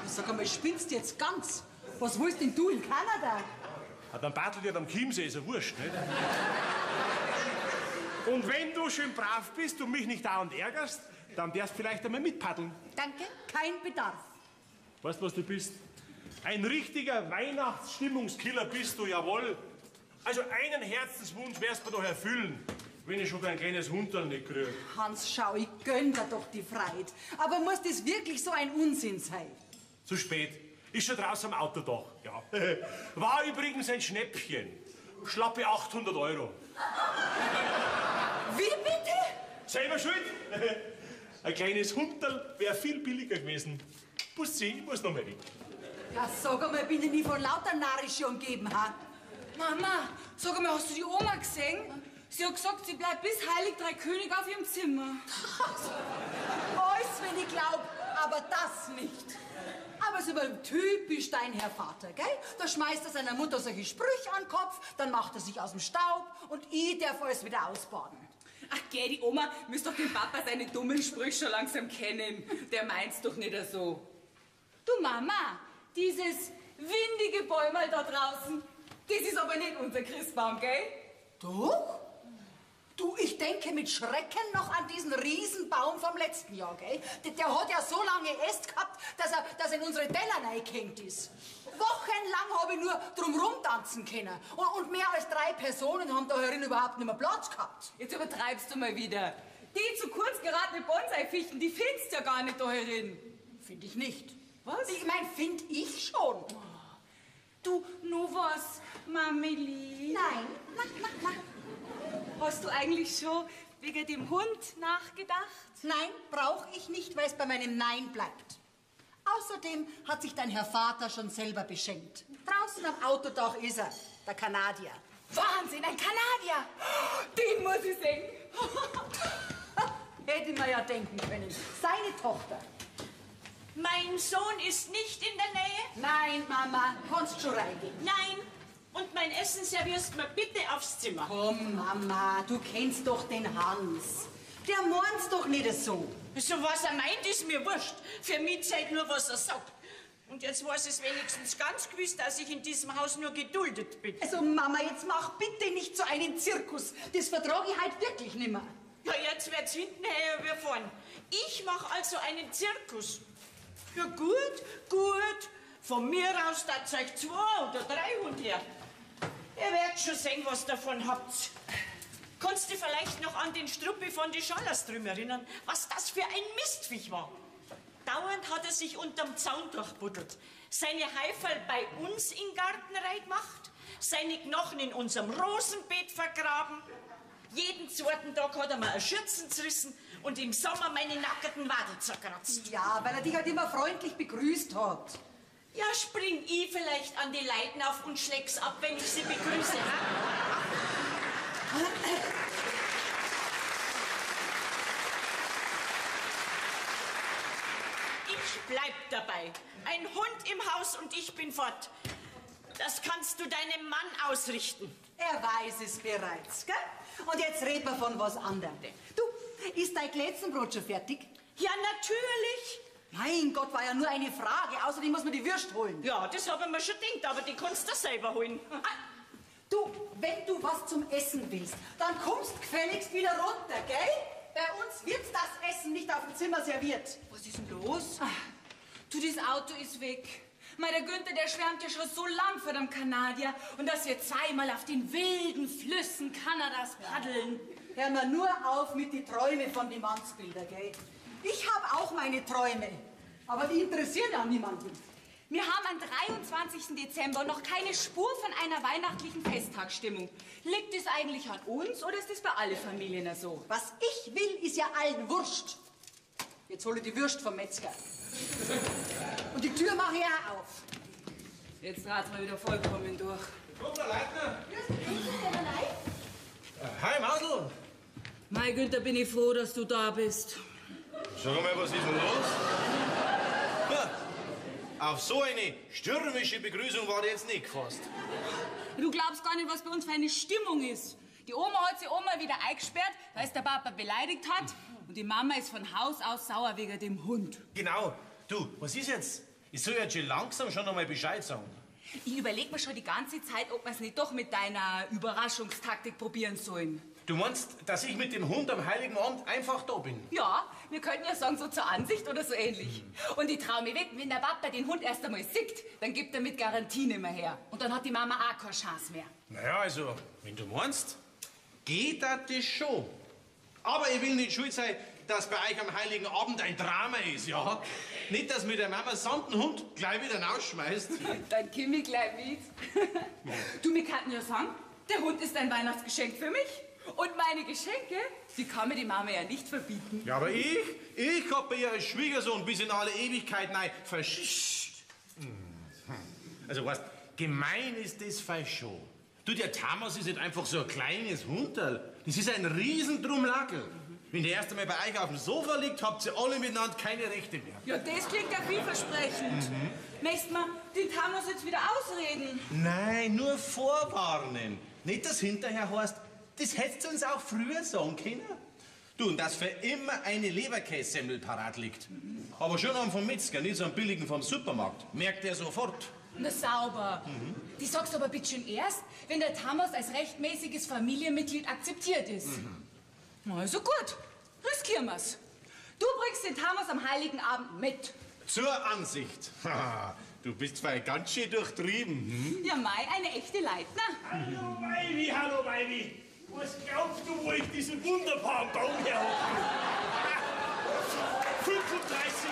Sag einmal, spinnst du jetzt ganz? Was willst denn du in Kanada? Ja, dann paddelt ihr am Chiemsee, ist ja wurscht, nicht? Und wenn du schön brav bist und mich nicht dauernd ärgerst, dann darfst du vielleicht einmal mitpaddeln. Danke, kein Bedarf. Weißt du, was du bist? Ein richtiger Weihnachtsstimmungskiller bist du, jawohl. Also einen Herzenswunsch wärst du mir doch erfüllen, wenn ich schon ein kleines Hunderl nicht krieg. Hans, schau, ich gönn dir doch die Freiheit. Aber muss das wirklich so ein Unsinn sein? Zu spät. Ist schon draußen am Autodach, ja. War übrigens ein Schnäppchen. Schlappe 800 Euro. Wie bitte? Selber schuld. Ein kleines Hunderl wäre viel billiger gewesen. Bussi, ich muss noch mal weg. Ja, sag einmal, bin ich nie von lauter Narrische umgeben, ha? Mama, sag mal, hast du die Oma gesehen? Sie hat gesagt, sie bleibt bis Heilig Drei König auf ihrem Zimmer. Alles, wenn ich glaub, aber das nicht. Aber es ist aber typisch dein Herr Vater, gell? Da schmeißt er seiner Mutter solche Sprüche an den Kopf, dann macht er sich aus dem Staub und ich darf alles wieder ausbaden. Ach, geh, die Oma müsst doch den Papa seine dummen Sprüche schon langsam kennen. Der meint's doch nicht so. Du Mama, dieses windige Bäumerl da draußen, das ist aber nicht unser Christbaum, gell? Doch? Du, ich denke mit Schrecken noch an diesen Riesenbaum vom letzten Jahr, gell? Der, der hat ja so lange Äst gehabt, dass er, dass er in unsere Teller reingehängt ist. Wochenlang habe ich nur drum rumtanzen können. Und, und mehr als drei Personen haben da herin überhaupt nicht mehr Platz gehabt. Jetzt übertreibst du mal wieder. Die zu kurz geratene Bonsai-Fichten, die findest ja gar nicht da herin. Finde ich nicht. Was? Ich mein, find ich schon. Du, nur was, Mameli? Nein, na, na, na. Hast du eigentlich schon wegen dem Hund nachgedacht? Nein, brauche ich nicht, weil es bei meinem Nein bleibt. Außerdem hat sich dein Herr Vater schon selber beschenkt. Draußen am Autodach ist er, der Kanadier. Wahnsinn, ein Kanadier! Den muss ich sehen. Hätte man ja denken können. Seine Tochter. Mein Sohn ist nicht in der Nähe. Nein, Mama, kannst schon reingehen. Nein. Und mein Essen servierst mir bitte aufs Zimmer. Komm, Mama, du kennst doch den Hans. Der meint's doch nicht so. So was er meint, ist mir wurscht. Für mich zählt nur, was er sagt. Und jetzt weiß es wenigstens ganz gewiss, dass ich in diesem Haus nur geduldet bin. Also, Mama, jetzt mach bitte nicht so einen Zirkus. Das vertrage ich halt wirklich nimmer. Ja, jetzt wird's hintenher wie vorn. Ich mach also einen Zirkus. Ja, gut, gut. Von mir aus da euch zwei oder drei Hund her. Ihr werdet schon sehen, was davon habt. Kannst du vielleicht noch an den Struppi von die Schallerström erinnern, was das für ein Mistviech war? Dauernd hat er sich unterm Zaun durchbuddelt, seine Heifel bei uns in Gartenrei gemacht, seine Knochen in unserem Rosenbeet vergraben. Jeden zweiten Tag hat er mir ein Schürzen zerrissen und im Sommer meine nackten Wadel zerkratzt. Ja, weil er dich halt immer freundlich begrüßt hat. Ja, spring ich vielleicht an die Leiten auf und schläg's ab, wenn ich sie begrüße. Ich bleib dabei. Ein Hund im Haus und ich bin fort. Das kannst du deinem Mann ausrichten. Er weiß es bereits, gell? Und jetzt reden wir von was anderem. Du, ist dein Glätzenbrot schon fertig? Ja, natürlich. Mein Gott, war ja nur eine Frage. Außerdem muss man die Würst holen. Ja, das habe ich mir schon gedacht, aber die kannst du selber holen. Ah, Du, wenn du was zum Essen willst, dann kommst gefälligst wieder runter, gell? Bei uns wird das Essen nicht auf dem Zimmer serviert. Was ist denn los? Ach, du, das Auto ist weg. Mei, der Günther, der schwärmt ja schon so lang vor dem Kanadier und dass wir zweimal auf den wilden Flüssen Kanadas paddeln. Hör mal nur auf mit die Träume von die Mannsbilder, gell? Ich habe auch meine Träume, aber die interessieren ja niemanden. Wir haben am 23. Dezember noch keine Spur von einer weihnachtlichen Festtagsstimmung. Liegt es eigentlich an uns oder ist das bei allen Familien so? Was ich will, ist ja allen Wurscht. Jetzt hole ich die Würst vom Metzger. Und die Tür mache ich auch auf. Jetzt rat's mal wieder vollkommen durch. Komm, der Leitner. Nein? Hi, Mausel. Mei, Günther, bin ich froh, dass du da bist. Sag mal, was ist denn los? Ja, auf so eine stürmische Begrüßung war der jetzt nicht gefasst. Du glaubst gar nicht, was bei uns für eine Stimmung ist. Die Oma hat sie Oma wieder eingesperrt, weil es der Papa beleidigt hat. Und die Mama ist von Haus aus sauer wegen dem Hund. Genau. Du, was ist jetzt? Ich soll jetzt schon langsam schon einmal Bescheid sagen. Ich überleg mir schon die ganze Zeit, ob wir es nicht doch mit deiner Überraschungstaktik probieren sollen. Du meinst, dass ich mit dem Hund am Heiligen Abend einfach da bin? Ja, wir könnten ja sagen, so zur Ansicht oder so ähnlich. Und ich trau mir weg, wenn der Papa den Hund erst einmal sieht, dann gibt er mit Garantie nicht mehr her. Und dann hat die Mama auch keine Chance mehr. Naja, also, wenn du meinst, geht das schon. Aber ich will nicht schuld sein, dass bei euch am Heiligen Abend ein Drama ist, ja? Nicht, dass mir der Mama samt den Hund gleich wieder rausschmeißt. Dann komm ich gleich mit. du, wir könnten ja sagen, der Hund ist ein Weihnachtsgeschenk für mich. Und meine Geschenke, die kann mir die Mama ja nicht verbieten. Ja, aber ich, ich hab ja als Schwiegersohn bis in alle Ewigkeit nein verschischt. Also, was, gemein ist das falsch schon. Du, der Thomas ist nicht einfach so ein kleines Hunderl. Das ist ein Riesendrumlackel. Wenn der erst einmal bei euch auf dem Sofa liegt, habt ihr alle miteinander keine Rechte mehr. Ja, das klingt ja vielversprechend. Möchtest mal den Thanos jetzt wieder ausreden? Nein, nur vorwarnen. Nicht, dass hinterher heißt, das hättest du uns auch früher sagen können. Du, und dass für immer eine Leberkässemmel parat liegt. Aber schon am vom Metzger, nicht so einen billigen vom Supermarkt. Merkt er sofort. Na sauber. Die sagst du aber bitte schön erst, wenn der Thomas als rechtmäßiges Familienmitglied akzeptiert ist. Na, Also gut, riskieren wir's. Du bringst den Thomas am Heiligen Abend mit. Zur Ansicht. Du bist zwar ganz schön durchtrieben. Hm? Ja, Mai, eine echte Leitner. Hallo, Baby, hallo, Baby. Was glaubst du, wo ich diesen wunderbaren Baum her habe? 35.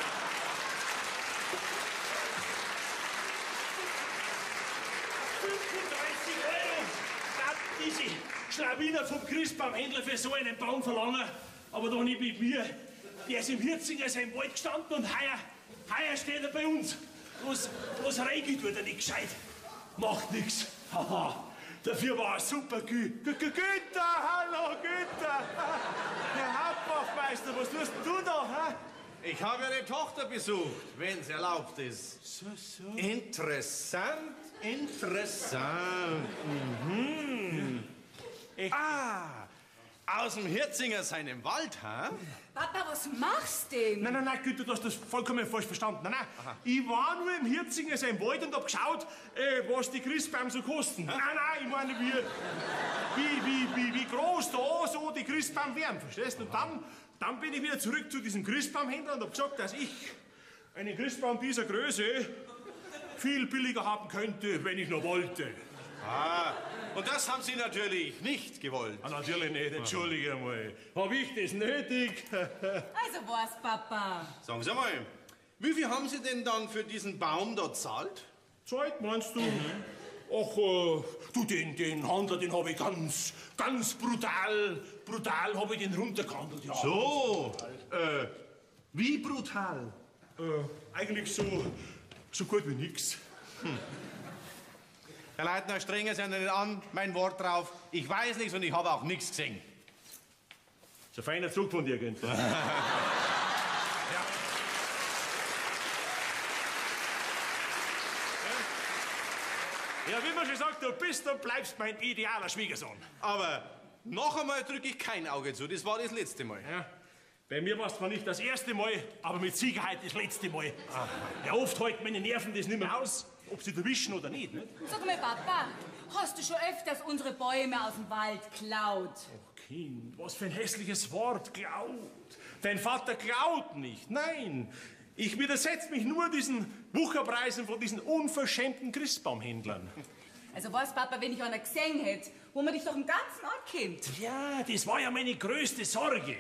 35 Euro. Darf diese Schlawiner vom Christbaumhändler für so einen Baum verlangen. Aber doch nicht mit mir. Der ist im Hirzinger im Wald gestanden und heuer, heuer steht er bei uns. Was, was regelt, wird er nicht gescheit. Macht nix. Haha. Dafür war er super Gü. Gü Gü Günther, hallo Günther. Herr Hauptwachtmeister, was tust du da? Hä? Ich habe Ihre Tochter besucht, wenn es erlaubt ist. So, so. Interessant, interessant. Mhm. Ah, aus dem Hirzinger seinem Wald, ha? Papa, was machst denn? Nein, nein, nein, Günther, du hast das vollkommen falsch verstanden. Nein, nein. Ich war nur im Hirzinger im Wald und hab geschaut, äh, was die Christbaum so kosten. Nein, nein, ich meine, wie, wie, wie, wie, wie groß da so die Christbaum wären, verstehst du? Und dann, dann bin ich wieder zurück zu diesem Christbaumhändler und hab gesagt, dass ich einen Christbaum dieser Größe viel billiger haben könnte, wenn ich nur wollte. Ah, und das haben Sie natürlich nicht gewollt. Ah, natürlich nicht, entschuldige mal. Hab ich das nötig? Also was, Papa? Sagen Sie mal, wie viel haben Sie denn dann für diesen Baum dort zahlt? Zeit, meinst du? Ach, äh, du, den, den Handler, den habe ich ganz, ganz brutal, brutal habe ich den runtergehandelt, ja. So, äh, wie brutal? Äh, eigentlich so, so gut wie nix. Herr Leitner, strenge Sie nicht an, mein Wort drauf. Ich weiß nichts und ich habe auch nichts gesehen. So ein feiner Zug von dir, Günther. ja. ja, wie man schon sagt, du bist und bleibst mein idealer Schwiegersohn. Aber noch einmal drücke ich kein Auge zu. Das war das letzte Mal. Ja. Bei mir war es zwar nicht das erste Mal, aber mit Sicherheit das letzte Mal. Ja, oft halten meine Nerven das nicht mehr aus, ob sie erwischen oder nicht. nicht? Sag mal, Papa, hast du schon öfters unsere Bäume aus dem Wald klaut? Kind, was für ein hässliches Wort, klaut. Dein Vater klaut nicht, nein. Ich widersetze mich nur diesen Wucherpreisen von diesen unverschämten Christbaumhändlern. Also was, Papa, wenn ich einer gesehen hätte, wo man dich doch im ganzen Ort kennt? Ja, das war ja meine größte Sorge.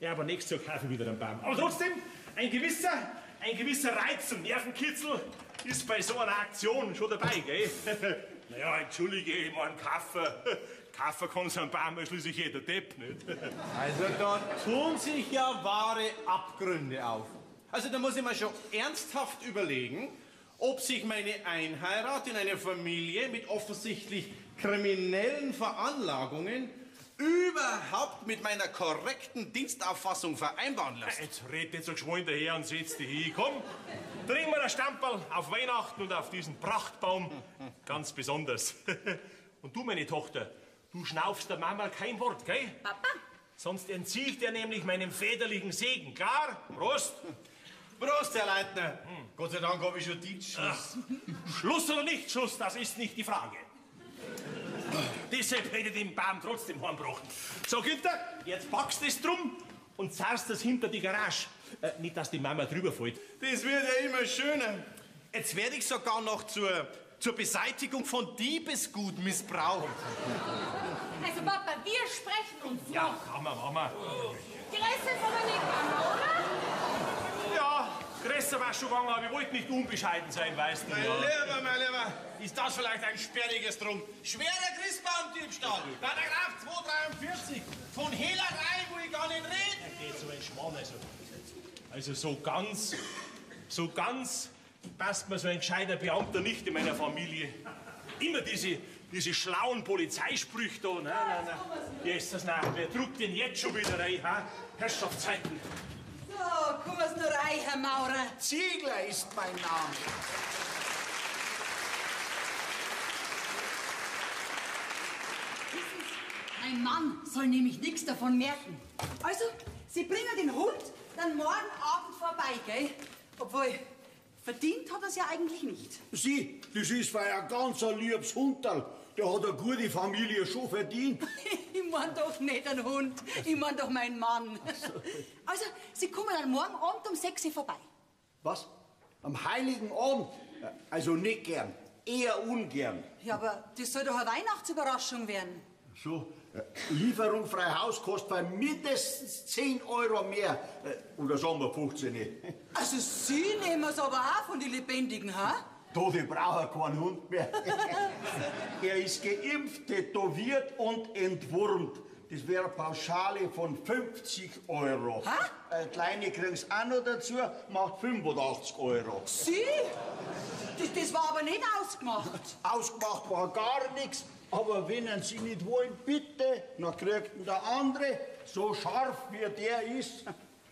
Ja, aber nächstes Jahr kaufe ich wieder einen Baum. Aber trotzdem, ein gewisser, ein gewisser Reiz und Nervenkitzel ist bei so einer Aktion schon dabei, gell? naja, entschuldige, ich mein Kaffee. Kaffee kann so ein Baum ja schließlich jeder Depp, nicht? Also da tun sich ja wahre Abgründe auf. Also da muss ich mir schon ernsthaft überlegen, ob sich meine Einheirat in eine Familie mit offensichtlich kriminellen Veranlagungen überhaupt mit meiner korrekten Dienstauffassung vereinbaren lässt. Jetzt red nicht so geschwind daher und setz dich hin. Komm, trink mal ein Stamperl auf Weihnachten und auf diesen Prachtbaum. Ganz besonders. Und du, meine Tochter, du schnaufst der Mama kein Wort, gell? Papa? Sonst entziehe ich dir nämlich meinen väterlichen Segen. Klar? Prost! Prost, Herr Leitner. Gott sei Dank habe ich schon Dienstschluss. Schluss oder nicht Schluss, das ist nicht die Frage. Deshalb hätte ich den Baum trotzdem heimgebracht. So, Günther, jetzt packst du es drum und zerrst das hinter die Garage. Äh, nicht, dass die Mama drüber fällt. Das wird ja immer schöner. Jetzt werde ich sogar noch zur, zur Beseitigung von Diebesgut missbraucht. Also, Papa, wir sprechen uns Ja, noch. kann man, Mama. Die Reste ist aber nicht Mama, oder? Ja, größer war schon gegangen, aber ich wollte nicht unbescheiden sein, weißt du. Mein Ja. Lieber, mein Lieber, ist das vielleicht ein sperriges Drum? Schwerer Christbaumdiebstahl, Paragraph 243, von Hehlerei, wo ich gar nicht rede. Geht so ein Schmarrn, also. Also so ganz, so ganz passt mir so ein gescheiter Beamter nicht in meiner Familie. Immer diese, diese schlauen Polizeisprüche da. Nein, nein, nein. Jesus, nein, wer druckt denn jetzt schon wieder rein? Ha? Herrschaftszeiten. So, komm es nur rein, Herr Maurer. Ziegler ist mein Name. Mein Mann soll nämlich nichts davon merken. Also, Sie bringen den Hund dann morgen Abend vorbei, gell? Obwohl, verdient hat er es ja eigentlich nicht. Sie, das ist weil ein ganz ein liebes Hunderl. Der hat eine gute Familie schon verdient. ich mein doch nicht einen Hund, ich mein doch meinen Mann. Also, Sie kommen dann morgen Abend um 6 Uhr vorbei. Was? Am Heiligen Abend? Also nicht gern, eher ungern. Ja, aber das soll doch eine Weihnachtsüberraschung werden. So, Lieferung frei Haus kostet bei mindestens 10 Euro mehr. Äh, Oder sagen wir 15. Also Sie nehmen es aber auch von den Lebendigen, ha? Da, die brauchen keinen Hund mehr. er ist geimpft, tätowiert und entwurmt. Das wäre eine Pauschale von 50 Euro. Hä? Äh, Kleine kriegen's auch noch dazu, macht 85 Euro. Sie? Das, das war aber nicht ausgemacht. Ausgemacht war gar nichts, aber wenn Sie nicht wollen, bitte, dann kriegt ihn der andere, so scharf wie der ist.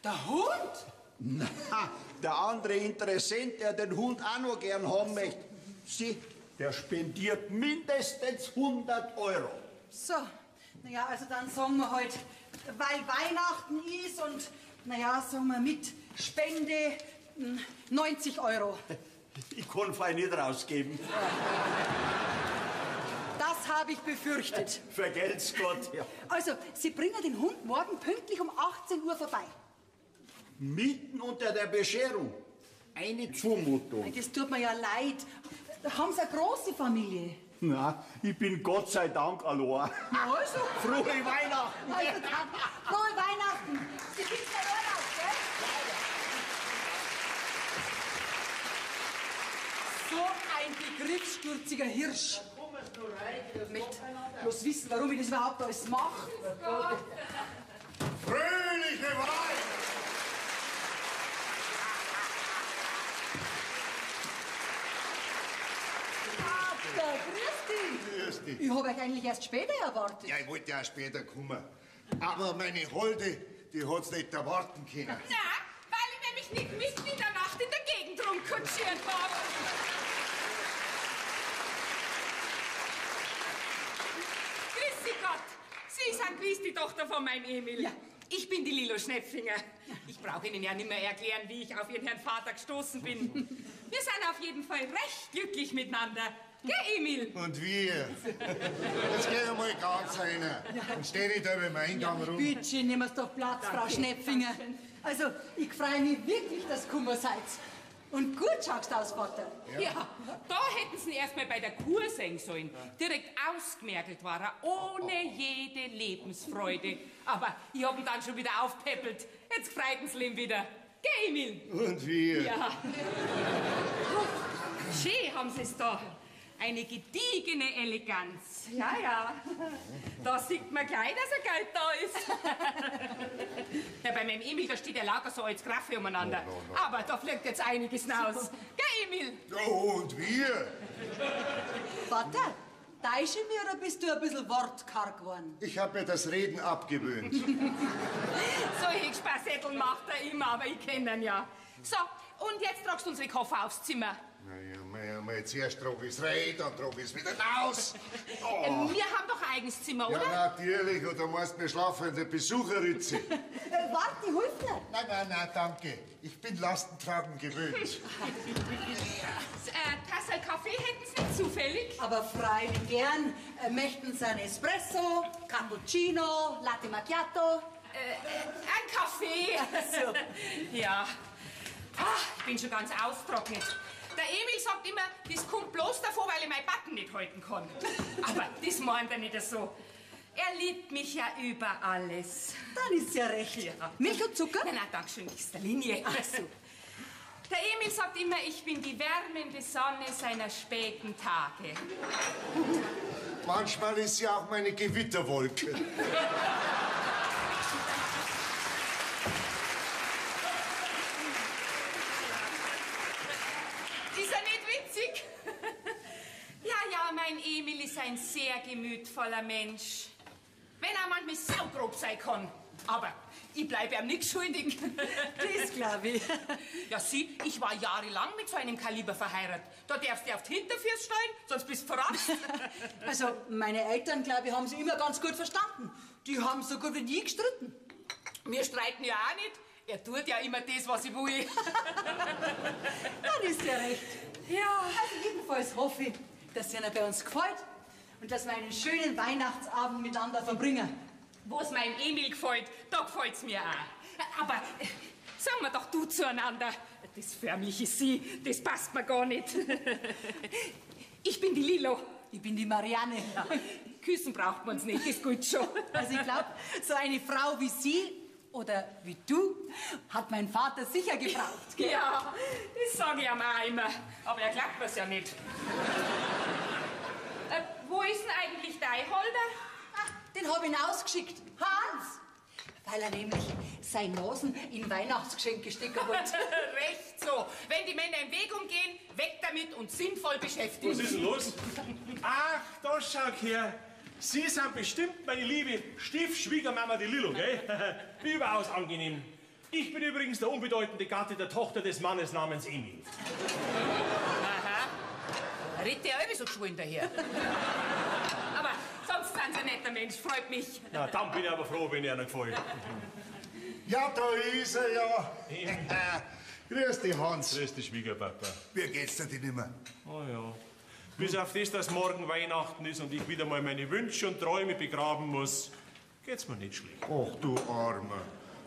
Der Hund? Na, der andere Interessent, der den Hund auch noch gern haben möchte, Sie, der spendiert mindestens 100 Euro. So, naja, also dann sagen wir halt, weil Weihnachten ist und, naja, sagen wir mit Spende hm, 90 Euro. Ich kann fein nicht rausgeben. Das habe ich befürchtet. Vergelt's Gott. Ja. Also, Sie bringen den Hund morgen pünktlich um 18 Uhr vorbei. Mitten unter der Bescherung. Eine Zumutung. Das tut mir ja leid. Da haben Sie eine große Familie. Na, ich bin Gott sei Dank allein. Also, Frohe Weihnachten. also dann, frohe Weihnachten. Sie sind ja Urlaub, gell? So ein begriffsstürziger Hirsch. Ich möchte bloß wissen, warum ich das überhaupt alles mache. Fröhliche Wahl! Vater, grüß dich. Grüß dich. Ich habe euch eigentlich erst später erwartet. Ja, ich wollte ja auch später kommen. Aber meine Holde, die hat's nicht erwarten können. Na, weil ich nämlich nicht mitten in der Nacht in der Gegend rumkutschiert habe. Grüß Sie Gott. Sie sind gewiss die Tochter von meinem Emil. Ja. Ich bin die Lilo Schnepfinger. Ich brauche Ihnen ja nicht mehr erklären, wie ich auf Ihren Herrn Vater gestoßen bin. Wir sind auf jeden Fall recht glücklich miteinander. Gell, Emil? Und wir? Jetzt geh mal ganz rein. Und steh nicht da beim Eingang rum. Bitte, nehmen Sie doch Platz, Frau Schnepfinger. Also, ich freue mich wirklich, dass ihr gekommen seid. Und gut schaust du aus, Vater. Ja. da hätten Sie ihn erst mal bei der Kur sehen sollen. Direkt ausgemergelt war er, ohne jede Lebensfreude. Aber ich hab ihn dann schon wieder aufpeppelt. Jetzt freuten Sie ihn wieder. Geh, Emil? Und wir? Ja. Schön haben Sie es da. Eine gediegene Eleganz. Ja, ja. Da sieht man gleich, dass er Geld da ist. ja, bei meinem Emil, da steht der Lager so als Graffe umeinander. Aber da fliegt jetzt einiges raus. Gell, Emil? Ja, und wir? Vater, täusche ich mich oder bist du ein bisschen wortkarg geworden? Ich habe mir das Reden abgewöhnt. Solche Spassettel macht er immer, aber ich kenne ihn ja. So, und jetzt tragst du unsere Koffer aufs Zimmer. Naja, mal, mal zuerst trug ich's rein, dann trug ich's wieder raus. Äh, Wir haben doch ein eigenes Zimmer, Ja, oder? natürlich. Und da musst du schlafen in der Besucherritze. Äh, warte, ich hilf dir. Nein, nein, nein, danke. Ich bin Lastentragen gewöhnt. Äh, Tasse Kaffee hätten Sie nicht zufällig? Aber freilich gern. Äh, möchten Sie einen Espresso, Cappuccino, Latte Macchiato? Ein Kaffee. So. Ja. Ah, ich bin schon ganz austrocknet. Der Emil sagt immer, das kommt bloß davor, weil ich mein Backen nicht halten kann. Aber das meint er nicht so. Er liebt mich ja über alles. Dann ist ja recht. Ja. Milch und Zucker? Nein, nein, danke schön, nächster Linie. Ach so. Der Emil sagt immer, ich bin die wärmende Sonne seiner späten Tage. Manchmal ist sie auch meine Gewitterwolke. Ist er nicht witzig? ja, ja, mein Emil ist ein sehr gemütvoller Mensch. Wenn er manchmal saugrob sein kann. Aber ich bleibe ihm nichts schuldig. Das glaube ich. Ja, sieh, ich war jahrelang mit so einem Kaliber verheiratet. Da darfst du auf die Hinterfüße steigen, sonst bist du verrascht. Also, meine Eltern, glaube ich, haben sie immer ganz gut verstanden. Die haben so gut wie nie gestritten. Wir streiten ja auch nicht. Er tut ja immer das, was ich will. Dann ist ja recht. Ja. Also jedenfalls hoffe ich, dass es Ihnen bei uns gefällt und dass wir einen schönen Weihnachtsabend miteinander verbringen. Wo es meinem Emil gefällt, da gefällt's mir auch. Aber äh, sagen wir doch du zueinander. Das förmliche Sie, das passt mir gar nicht. Ich bin die Lilo. Ich bin die Marianne. Küssen braucht man's nicht, ist gut schon. Also ich glaube, so eine Frau wie Sie oder wie du hat mein Vater sicher gebraucht. gell? Ja, das sage ich ihm auch immer. Aber er glaubt mir's ja nicht. äh, wo ist denn eigentlich dein Holder? Ah, Den habe ich ihn ausgeschickt. Hans! Weil er nämlich sein Nasen in Weihnachtsgeschenke stecken wollte. Recht so. Wenn die Männer in Weg umgehen, weg damit und sinnvoll beschäftigen. Was ist denn los? Ach, da schau her. Sie sind bestimmt meine liebe Stiefschwiegermama, die Lilo, gell? Überaus angenehm. Ich bin übrigens der unbedeutende Gatte der Tochter des Mannes namens Emil. Redet der alle so geschwollen daher. Aber sonst sind Sie ein netter Mensch, freut mich. Na, dann bin ich aber froh, wenn er Ihnen gefällt. Ja, da ist er ja. Grüß dich, Hans. Grüß dich, Schwiegerpapa. Wie geht's dir denn immer? Oh ja. Bis auf das, dass morgen Weihnachten ist und ich wieder mal meine Wünsche und Träume begraben muss, geht's mir nicht schlecht. Ach, du Armer.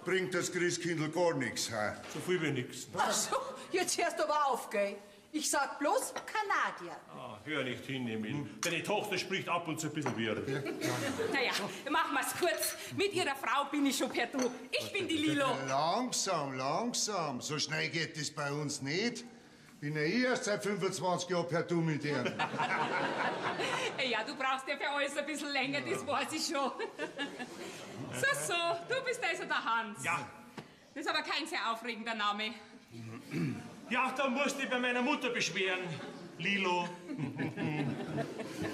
Bringt das Christkindl gar nichts, hä? So viel wie nix. Ach so, jetzt hörst du aber auf, gell? Ich sag bloß Kanadier. Ah, hör nicht hin, Emil. Deine Tochter spricht ab und zu ein bisschen wirr. Naja, machen wir's kurz. Mit Ihrer Frau bin ich schon per Du. Ich bin die Lilo. Langsam, langsam. So schnell geht es bei uns nicht. Bin ja eh erst seit 25 Jahren per Du mit dir. Ja, du brauchst ja für alles ein bisschen länger, das weiß ich schon. So, so, du bist also der Hans. Ja. Das ist aber kein sehr aufregender Name. Ja, da musst du dich bei meiner Mutter beschweren. Lilo.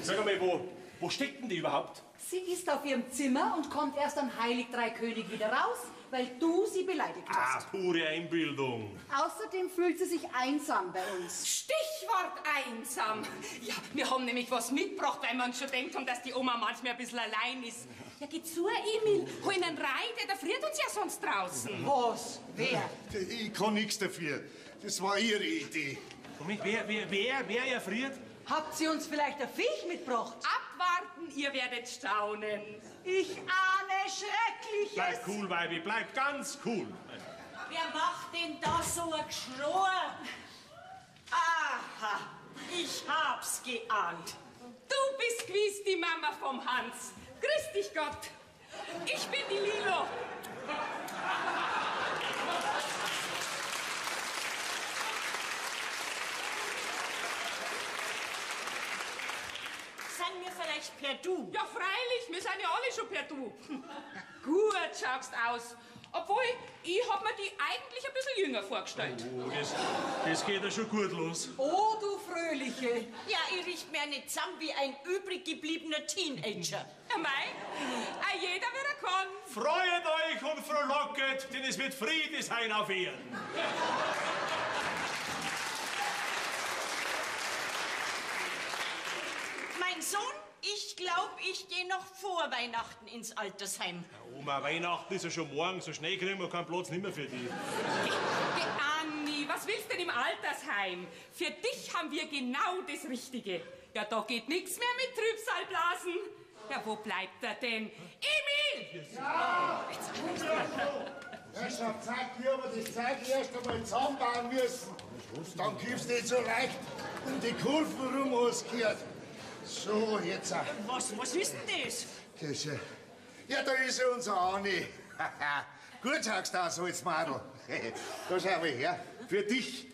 Sag mal, wo, wo steckt denn die überhaupt? Sie ist auf ihrem Zimmer und kommt erst am Heilig Dreikönig wieder raus, weil du sie beleidigt Ah, hast. pure Einbildung. Außerdem fühlt sie sich einsam bei uns. Stichwort einsam. Ja, wir haben nämlich was mitgebracht, weil wir uns schon denkt haben, dass die Oma manchmal ein bisschen allein ist. Ja, geh zu, Emil. Hol einen Reiter, der friert uns ja sonst draußen. Was? Wer? Ich kann nichts dafür. Das war ihre Idee. Moment, wer, wer, wer, wer erfriert? Habt ihr uns vielleicht ein Viech mitgebracht? Abwarten, ihr werdet staunen. Ich ahne Schreckliches. Bleib cool, Weibi, bleib ganz cool. Wer macht denn da so ein Geschrei? Aha, ich hab's geahnt. Du bist gewiss die Mama vom Hans. Grüß dich Gott. Ich bin die Lilo. Vielleicht per Du? Ja, freilich, wir sind ja alle schon per Du. Gut schaust aus. Obwohl, ich hab mir die eigentlich ein bisschen jünger vorgestellt. Oh, das, das geht ja schon gut los. Oh, du Fröhliche. Ja, ihr riecht mir nicht zusammen wie ein übrig gebliebener Teenager. Ja, mei, auch jeder, wie er kann. Freut euch und frohlocket, denn es wird Friede sein auf Erden. Mein Sohn, ich glaube, ich gehe noch vor Weihnachten ins Altersheim. Oma, Weihnachten ist ja schon morgen, so schnell kriegen wir keinen Platz nimmer für dich. Die Anni, was willst du denn im Altersheim? Für dich haben wir genau das Richtige. Ja, da geht nichts mehr mit Trübsalblasen. Ja, wo bleibt er denn? Emil! Herrschaft, zeigt mir aber das Zeug erst einmal zusammenbauen müssen. Dann du nicht so leicht um die Kurven rum ausgehört. So, jetzt. Was, was ist denn das? Das, äh, ja, da ist ja unser Arni. Gut sagst du aus, als Madel. Da schau mal her. Für dich.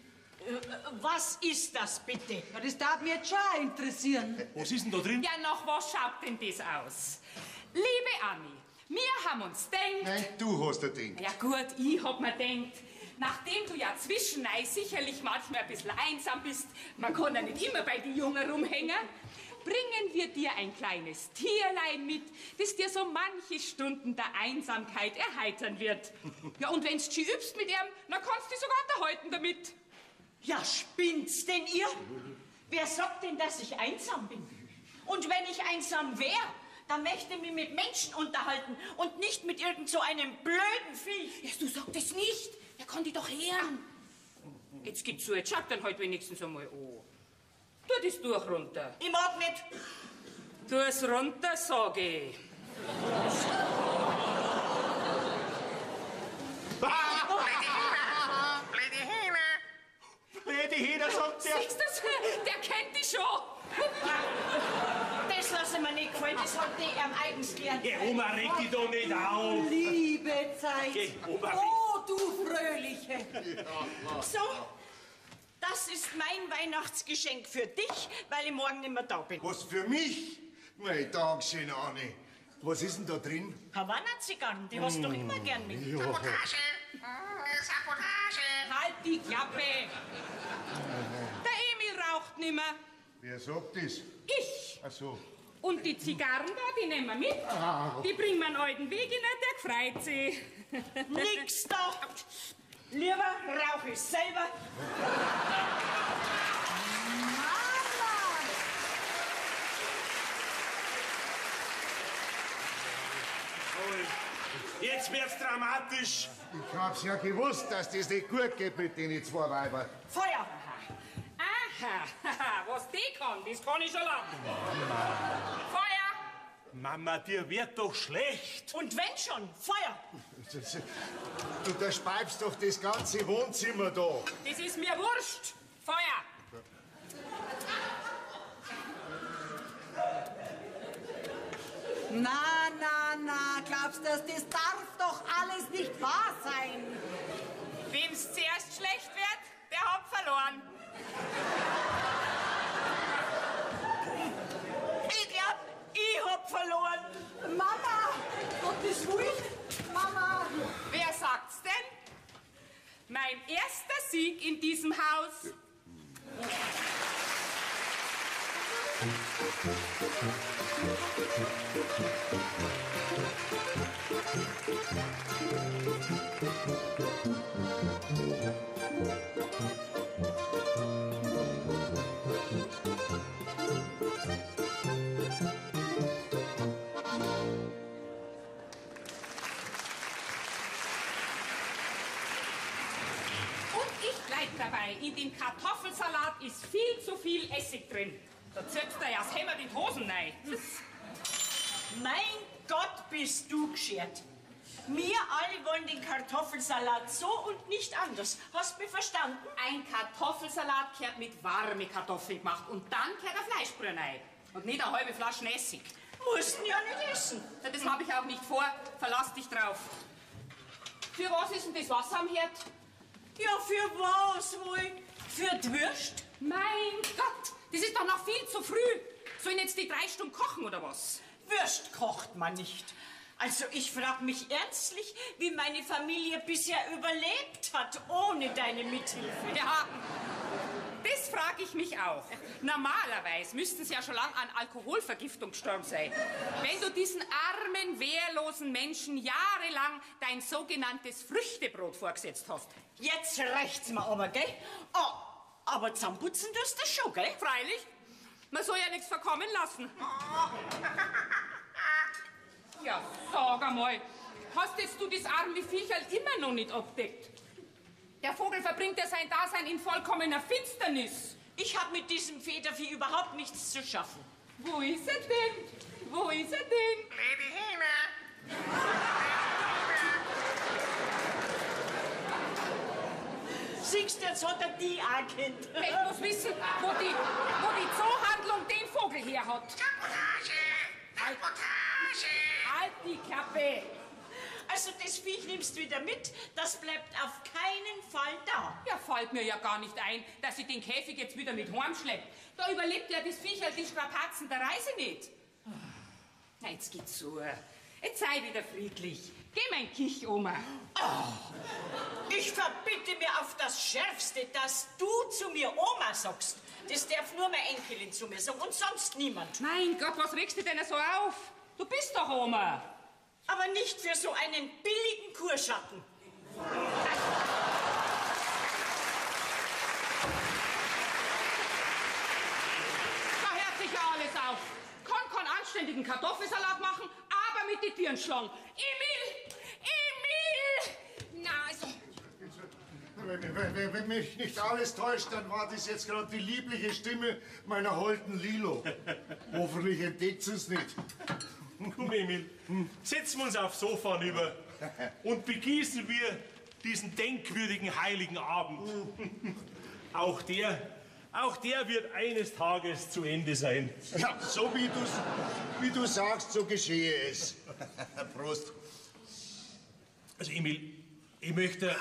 Was ist das bitte? Ja, das darf mich jetzt schon interessieren. Was ist denn da drin? Ja, nach was schaut denn das aus? Liebe Anni, wir haben uns denkt. Nein, du hast den Ding. Ja gut, ich hab mir denkt, nachdem du ja zwischenei sicherlich manchmal ein bisschen einsam bist, man kann ja nicht immer bei die Jungen rumhängen, bringen wir dir ein kleines Tierlein mit, das dir so manche Stunden der Einsamkeit erheitern wird. Ja, und wenn's du übst mit ihm, dann kannst du dich sogar unterhalten damit. Ja, spinnt's denn ihr? Wer sagt denn, dass ich einsam bin? Und wenn ich einsam wäre, dann möchte ich mich mit Menschen unterhalten und nicht mit irgend so einem blöden Viech. Ja, du sagst es nicht. Er kann dich doch hören. Jetzt gibt's so, jetzt schaut dann halt wenigstens einmal an. Tu das durch runter. Ich mag nicht. Tu es runter, sage ich. Blöde Hühner, sagt der. Siehst du's? Der kennt dich schon. Das lasse ich mir nicht gefallen, das hat die am eigens gelernt. Geh, Oma, reg dich doch nicht auf. Liebe Zeit. Geh, Oma, Oh, du Fröhliche. So, das ist mein Weihnachtsgeschenk für dich, weil ich morgen nicht mehr da bin. Was für mich? Mein Dankeschön, Anni. Was ist denn da drin? Havanna-Zigarren, die hast du doch immer gern mit. Halt die Klappe. Der Emil raucht nimmer. Wer sagt das? Ich. Ach so. Und die Zigarren da, die nehmen wir mit. Die bringen wir einen alten Wegener, der freut sich. Nix da. Lieber rauche ich selber. Jetzt wird's dramatisch. Ich hab's ja gewusst, dass das nicht gut geht mit den zwei Weibern. Feuer. Aha, was die kann, das kann ich schon lang. Feuer! Mama, dir wird doch schlecht. Und wenn schon, Feuer. Du, da speibst doch das ganze Wohnzimmer da. Das ist mir wurscht. Feuer! Na, na, na, glaubst du, das darf doch alles nicht wahr sein? Wem's zuerst schlecht wird, der hat verloren. Ich glaub, ich hab verloren. Mama, Willen, Mama. Wer sagt's denn? Mein erster Sieg in diesem Haus. Und In dem Kartoffelsalat ist viel zu viel Essig drin. Da zirkst du ja das Hämmer die Hosen rein. Mein Gott, bist du geschert. Wir alle wollen den Kartoffelsalat so und nicht anders. Hast du mich verstanden? Ein Kartoffelsalat kehrt mit warme Kartoffeln gemacht und dann kehrt ein Fleischbrühe rein. Und nicht eine halbe Flasche Essig. Mussten ja nicht essen. Ja, Das habe ich auch nicht vor. Verlass dich drauf. Für was ist denn das Wasser am Herd? Ja, für was wohl? Für die Würst? Mein Gott, das ist doch noch viel zu früh. Sollen jetzt die drei Stunden kochen oder was? Würst kocht man nicht. Also ich frage mich ernstlich, wie meine Familie bisher überlebt hat ohne deine Mithilfe. Ja, das frage ich mich auch. Normalerweise müssten sie ja schon lang an Alkoholvergiftung gestorben sein. Wenn du diesen armen, wehrlosen Menschen jahrelang dein sogenanntes Früchtebrot vorgesetzt hast. Jetzt reicht's mir aber, gell? Oh, aber zusammenputzen tust du schon, gell? Freilich, man soll ja nichts verkommen lassen. Ja, sag einmal, hast jetzt du das arme Viecherl immer noch nicht abdeckt? Der Vogel verbringt ja sein Dasein in vollkommener Finsternis. Ich habe mit diesem Federvieh überhaupt nichts zu schaffen. Wo ist er denn? Wo ist er denn? Lady Hina. Siehst du, jetzt hat er die auch kennt. Ich muss wissen, wo die, wo die Zoohandlung den Vogel her hat. Sabotage. Sabotage. Halt die Klappe! Also das Viech nimmst du wieder mit, das bleibt auf keinen Fall da. Ja, fällt mir ja gar nicht ein, dass ich den Käfig jetzt wieder mit heimschlepp. Da überlebt ja das Viech halt die Strapazen der Reise nicht. Na, jetzt geht's so. Jetzt sei wieder friedlich. Geh, mein Kich, Oma. Ich verbitte mir auf das Schärfste, dass du zu mir Oma sagst. Das darf nur meine Enkelin zu mir sagen und sonst niemand. Mein Gott, was regst du denn so auf? Du bist doch Oma. Aber nicht für so einen billigen Kurschatten. Da hört sich ja alles auf. Kann keinen anständigen Kartoffelsalat machen, aber mit den Tieren schlagen. Emil! Wenn, wenn, mich nicht alles täuscht, dann war das jetzt gerade die liebliche Stimme meiner holden Lilo. Hoffentlich entdeckt sie es nicht. Komm, Emil, setzen wir uns aufs Sofa rüber und begießen wir diesen denkwürdigen heiligen Abend. Auch der, auch der wird eines Tages zu Ende sein. Ja, so wie du, wie du sagst, so geschehe es. Prost. Also, Emil, ich möchte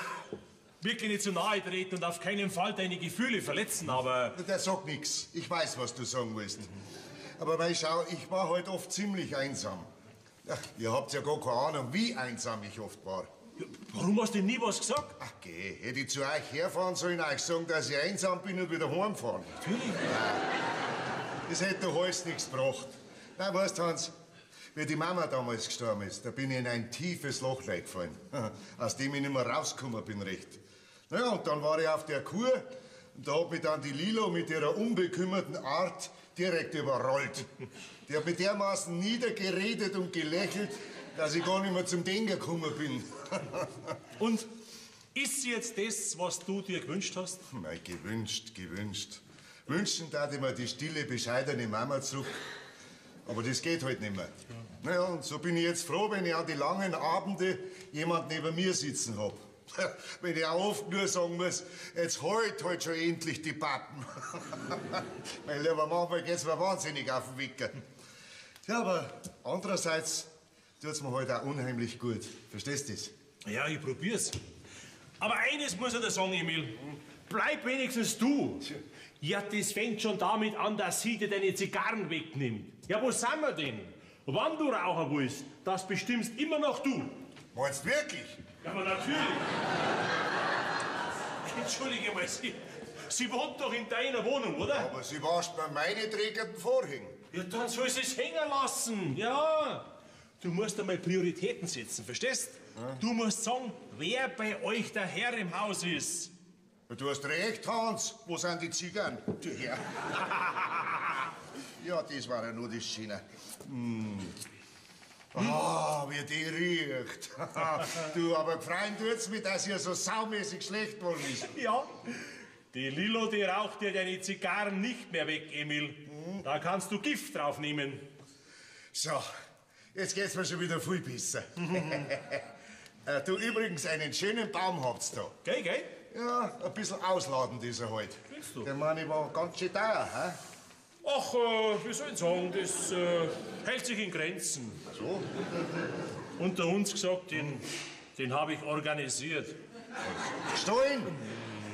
wirklich nicht zu nahe treten und auf keinen Fall deine Gefühle verletzen, aber Der sagt nichts. Ich weiß, was du sagen willst. Aber weil schau, ich war heute oft ziemlich einsam. Ach, ihr habt ja gar keine Ahnung, wie einsam ich oft war. warum hast du nie was gesagt? Ach geh, hätte ich zu euch herfahren sollen, euch sagen, dass ich einsam bin und wieder heimfahren. Natürlich. Das hätte alles nichts gebracht. Nein, weißt du, Hans, wie die Mama damals gestorben ist, da bin ich in ein tiefes Loch reingefallen, aus dem ich nicht mehr rausgekommen bin, recht. Naja, und dann war ich auf der Kur und da hat mich dann die Lilo mit ihrer unbekümmerten Art direkt überrollt. Die hat mit dermaßen niedergeredet und gelächelt, dass ich gar nicht mehr zum Denken gekommen bin. Und ist sie jetzt das, was du dir gewünscht hast? Mei, gewünscht, gewünscht. Wünschen da ich mir die stille, bescheidene Mama zurück. Aber das geht halt nicht mehr. Naja, und so bin ich jetzt froh, wenn ich an die langen Abende jemand neben mir sitzen hab. Wenn ich auch oft nur sagen muss, jetzt halt halt schon endlich die Pappen. mein lieber manchmal geht's mir wahnsinnig auf den Wecker. Ja, aber andererseits tut's mir halt auch unheimlich gut. Verstehst du das? Ja, ich probier's. Aber eines muss ich dir sagen, Emil. Bleib wenigstens du. Ja, das fängt schon damit an, dass sie dir deine Zigarren wegnimmt. Ja, wo sind wir denn? Wann du rauchen willst, das bestimmst immer noch du. Meinst du wirklich? Ja, aber natürlich. Entschuldige mal, sie, sie wohnt doch in deiner Wohnung, oder? Aber sie wascht mir meine trägerten Vorhänge. Ja, dann soll sie es hängen lassen. Ja. Du musst einmal Prioritäten setzen, verstehst? Du musst sagen, wer bei euch der Herr im Haus ist. Du hast recht, Hans. Wo sind die Zigarren? Du Herr. ja, das war ja nur das Schöne. Mm. Ah, wie die riecht. du, aber gefreien tut's mich, dass ihr so saumäßig schlecht worden ist. Ja. Die Lilo, die raucht dir deine Zigarren nicht mehr weg, Emil. Da kannst du Gift draufnehmen. So, jetzt geht's mir schon wieder viel besser. Äh, du, übrigens, einen schönen Baum habt's da. Gell, gell? Ja, ein bisschen ausladend ist er halt. Findest du? Der meine war ganz schön teuer, hä? Ach, äh, wie soll ich sagen, das äh, hält sich in Grenzen. So? Unter uns gesagt, den, den habe ich organisiert. Gestohlen?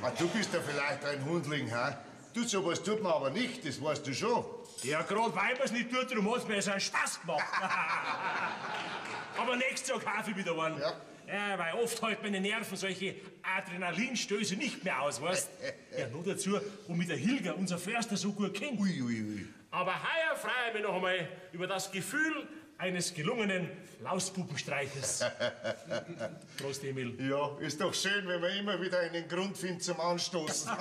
Ah, du bist ja vielleicht ein Hundling, hä? Du, sowas tut man aber nicht, das weißt du schon. Ja, gerade weil man es nicht tut, darum hat es mir so einen Spaß gemacht. Aber nächstes Jahr kaufe ich wieder einen. Ja. Ja, weil oft halt meine Nerven solche Adrenalinstöße nicht mehr aus, weißt Ja, nur dazu, wo mich der Hilger, unser Förster, so gut kennt. Ui, ui, ui. Aber heuer freue ich mich noch einmal über das Gefühl eines gelungenen Lausbubenstreiches. Prost, Emil. Ja, ist doch schön, wenn man immer wieder einen Grund findet zum Anstoßen.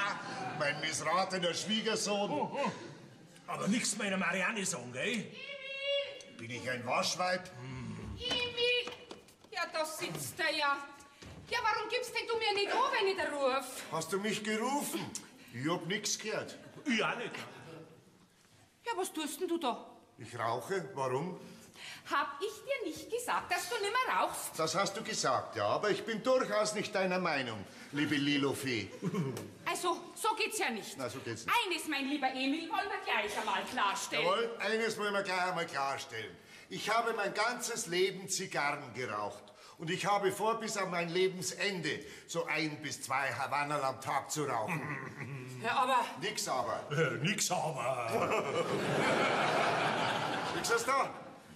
mein missratener Schwiegersohn. Aber nichts meiner Marianne sagen, gell? Bin ich ein Waschweib? Emil! Ja, da sitzt er ja. Ja, warum gibst denn du mir nicht an, wenn ich da ruf? Hast du mich gerufen? Ich hab nix gehört. Ich auch nicht. Ja, was tust denn du da? Ich rauche. Warum? Hab ich dir nicht gesagt, dass du nimmer rauchst? Das hast du gesagt, ja, aber ich bin durchaus nicht deiner Meinung, liebe Lilo-Fee. Also, so geht's ja nicht. Na, so geht's nicht. Eines, mein lieber Emil, wollen wir gleich einmal klarstellen. Jawohl, eines wollen wir gleich einmal klarstellen. Ich habe mein ganzes Leben Zigarren geraucht. Und ich habe vor, bis an mein Lebensende so ein bis zwei Havanna am Tag zu rauchen. Ja, aber Nix aber. Äh, nix aber. Nix ist da.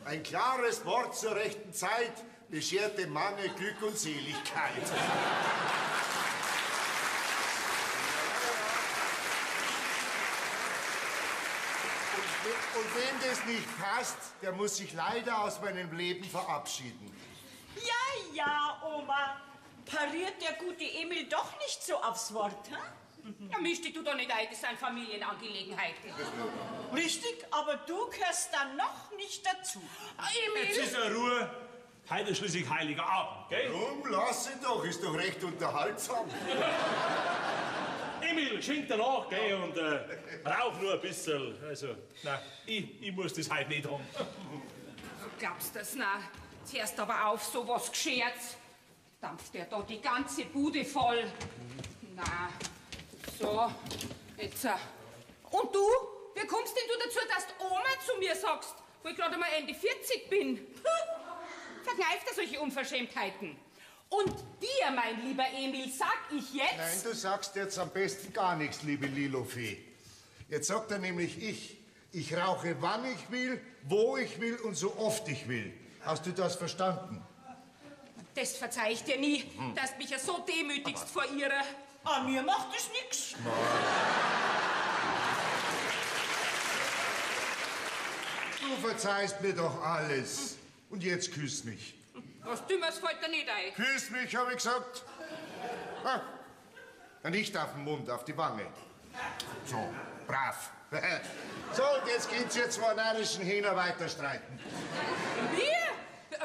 Ein klares Wort zur rechten Zeit beschert dem Manne Glück und Seligkeit. Und wem das nicht passt, der muss sich leider aus meinem Leben verabschieden. Ja, ja, Oma. Pariert der gute Emil doch nicht so aufs Wort, hm? Ja, misch dich du doch nicht ein, das sind Familienangelegenheiten. Richtig, aber du gehörst dann noch nicht dazu. Jetzt ist er Ruhe. Heute ist schließlich heiliger Abend, gell? Drum lass ihn doch, ist doch recht unterhaltsam. Emil, schenk dir nach, gell, und äh, rauch nur ein bisschen. Also, nein, ich, ich muss das heute nicht haben. Du glaubst das, na? Zuerst aber auf, sowas gescherz. Dampft der da die ganze Bude voll. Na, so, jetzt. äh, Und du? Wie kommst denn du dazu, dass du Oma zu mir sagst, wo ich gerade mal Ende 40 bin? Verkneift er solche Unverschämtheiten? Und dir, mein lieber Emil, sag ich jetzt. Nein, du sagst jetzt am besten gar nichts, liebe Lilofee. Jetzt sagt er nämlich ich. Ich rauche, wann ich will, wo ich will und so oft ich will. Hast du das verstanden? Das verzeih ich dir nie, dass du mich ja so demütigst vor ihrer. An mir macht es nix. Du verzeihst mir doch alles. Und jetzt küss mich. Was Dümmeres fällt dir nicht ein. Küss mich, habe ich gesagt. Ah. Na, Nicht auf den Mund, auf die Wange. So, brav. So, und jetzt geht's ihr zwei narrischen Hähner weiter streiten. Wir?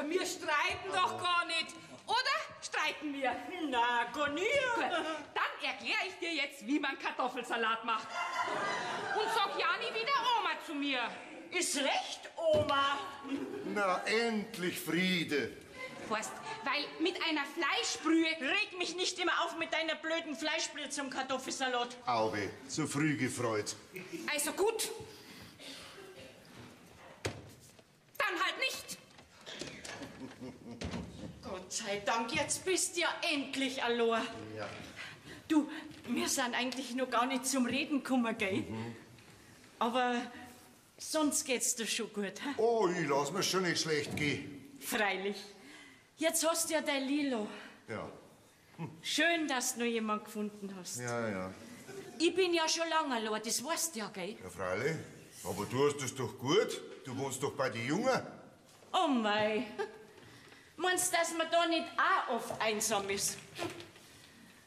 Wir streiten doch gar nicht. Oder streiten wir? Na, gar nie. Gut, dann erkläre ich dir jetzt, wie man Kartoffelsalat macht. Und sag ja nie wieder Oma zu mir. Ist recht, Oma. Na, endlich Friede. Horst, weil mit einer Fleischbrühe... Reg mich nicht immer auf mit deiner blöden Fleischbrühe zum Kartoffelsalat. Auwe, zu früh gefreut. Also gut. Dann halt nicht. Sei Dank, jetzt bist du ja endlich allein. Ja. Du, wir sind eigentlich noch gar nicht zum Reden gekommen, gell? Aber sonst geht's dir schon gut, hä? Oh, ich lass mir schon nicht schlecht gehen. Freilich. Jetzt hast du ja dein Lilo. Ja, Schön, dass du noch jemand gefunden hast. ja, ja. Ich bin ja schon lange allein, das weißt du ja, gell? Ja, freilich. Aber du hast es doch gut. Du wohnst doch bei den Jungen. Oh mei. Meinst du, dass man da nicht auch oft einsam ist?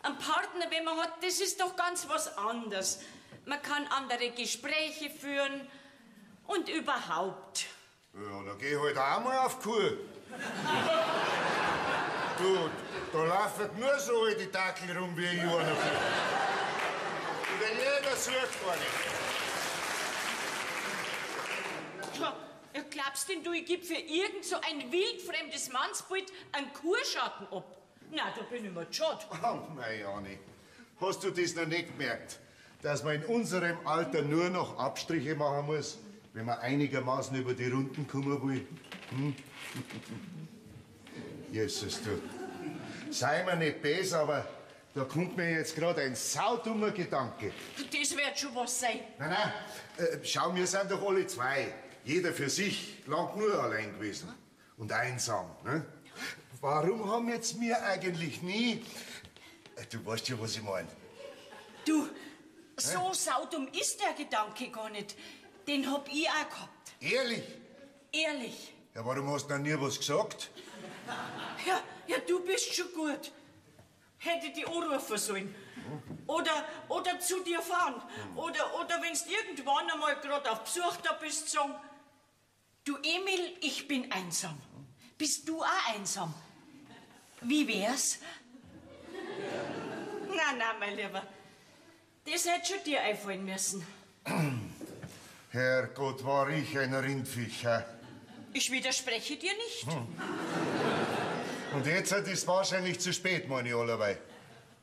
Ein Partner, wenn man hat, das ist doch ganz was anderes. Man kann andere Gespräche führen und überhaupt. Ja, dann geh halt auch mal auf Kur. du, da laufen nur so alte Dackel rum wie einer bin. Und jeder sucht gar nicht. Ja, glaubst denn du, ich geb für irgend so ein wildfremdes Mannsbild einen Kurschatten ab? Na, da bin ich mir schade. Oh, mei, Anni. Hast du das noch nicht gemerkt? Dass man in unserem Alter nur noch Abstriche machen muss, wenn man einigermaßen über die Runden kommen will? Hm? Jesus, du. Sei mir nicht böse, aber da kommt mir jetzt gerade ein saudummer Gedanke. Das wird schon was sein. Nein, nein, äh, schau, wir sind doch alle zwei. Jeder für sich, lang nur allein gewesen. Und einsam. Ne? Warum haben jetzt wir eigentlich nie. Äh, Du weißt ja, was ich meine. Du, so saudum ist der Gedanke gar nicht. Den hab ich auch gehabt. Ehrlich? Ehrlich. Ja, warum hast du denn nie was gesagt? Ja, ja, du bist schon gut. Hätte die anrufen sollen. Oder, oder zu dir fahren. Oder, oder wenn du irgendwann einmal gerade auf Besuch da bist, sagen, du Emil, ich bin einsam. Bist du auch einsam? Wie wär's? Na, na, mein Lieber. Das hätte schon dir einfallen müssen. Herrgott, war ich ein Rindviech. hä? Ich widerspreche dir nicht. Und jetzt ist es wahrscheinlich zu spät, meine ich allerweil.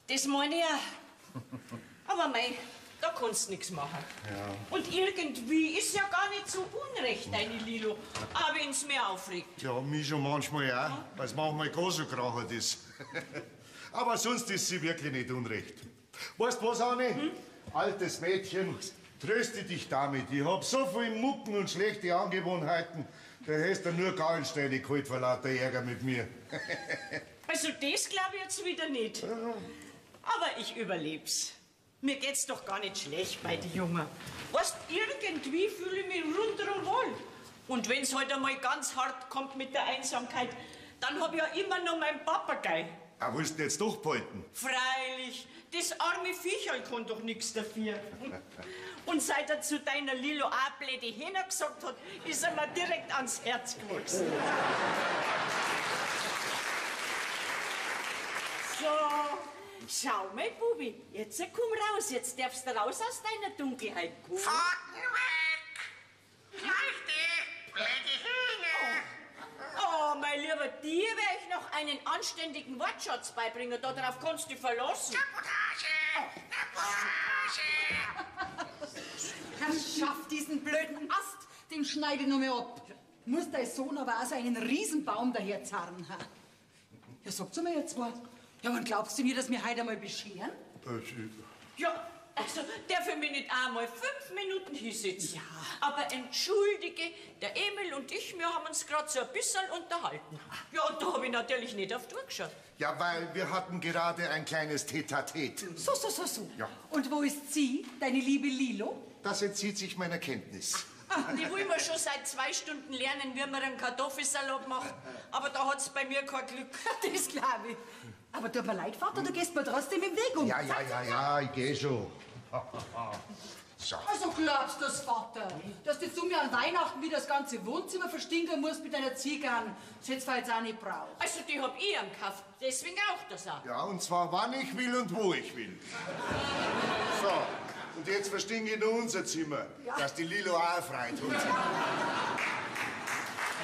Das meine ich auch. Aber mei, da kannst du nichts machen. Und irgendwie ist ja gar nicht so unrecht, deine Lilo. auch wenn's mir aufregt. Ja, mich schon manchmal auch, weil es manchmal gar so krachert ist. Aber sonst ist sie wirklich nicht unrecht. Weißt du was, Anni? Altes Mädchen, tröste dich damit. Ich hab so viel Mucken und schlechte Angewohnheiten. Da hast du nur Gallensteine geholt vor lauter Ärger mit mir. Also das glaube ich jetzt wieder nicht. Aber ich überleb's. Mir geht's doch gar nicht schlecht bei den Jungen. Weißt, irgendwie fühle ich mich rundherum wohl. Und wenn's heute einmal ganz hart kommt mit der Einsamkeit, dann hab ich ja immer noch meinen Papagei. Ah, willst du jetzt doch behalten? Freilich, das arme Viecherl kann doch nichts dafür. Und seit er zu deiner Lilo auch blöde gesagt hat, ist er mir direkt ans Herz gewachsen. So, schau mal, Bubi, jetzt komm raus, jetzt darfst du raus aus deiner Dunkelheit kommen. Pfoten weg! Leichte, blöde Hühner! Oh, mein lieber dir werde ich noch einen anständigen Wortschatz beibringen, darauf kannst du verlassen. Sabotage! Sabotage! Herrschaft, diesen blöden Ast, den schneide ich noch mal ab. Muss dein Sohn aber auch so einen Riesenbaum daherzarren. Ja, sagt's mir jetzt mal. Ja, und glaubst du mir, dass wir heute einmal bescheren? Ja, also darf ich mich nicht einmal fünf Minuten hinsetzen. Ja. Aber entschuldige, der Emil und ich, wir haben uns gerade so ein bisschen unterhalten. Ja, und da habe ich natürlich nicht auf durchgeschaut. Ja, weil wir hatten gerade ein kleines Tete-a-Tete. So, so, so, so. Ja. Und wo ist sie, deine liebe Lilo? Das entzieht sich meiner Kenntnis. Die will mir schon seit zwei Stunden lernen, wie man einen Kartoffelsalat macht. Aber da hat's bei mir kein Glück. Das glaube ich. Aber tut mir leid, Vater, du gehst mir trotzdem im Weg um. Ja, ja, ja, ja, ich geh schon. So. Also glaubst du das, Vater, dass du zu mir an Weihnachten wieder das ganze Wohnzimmer verstinken musst mit deiner Zigarren? Das hättest du jetzt auch nicht braucht. Also die hab ich am gekauft, deswegen auch das auch. Ja, und zwar wann ich will und wo ich will. So, und jetzt verstinke ich nur unser Zimmer, dass die Lilo auch frei tut.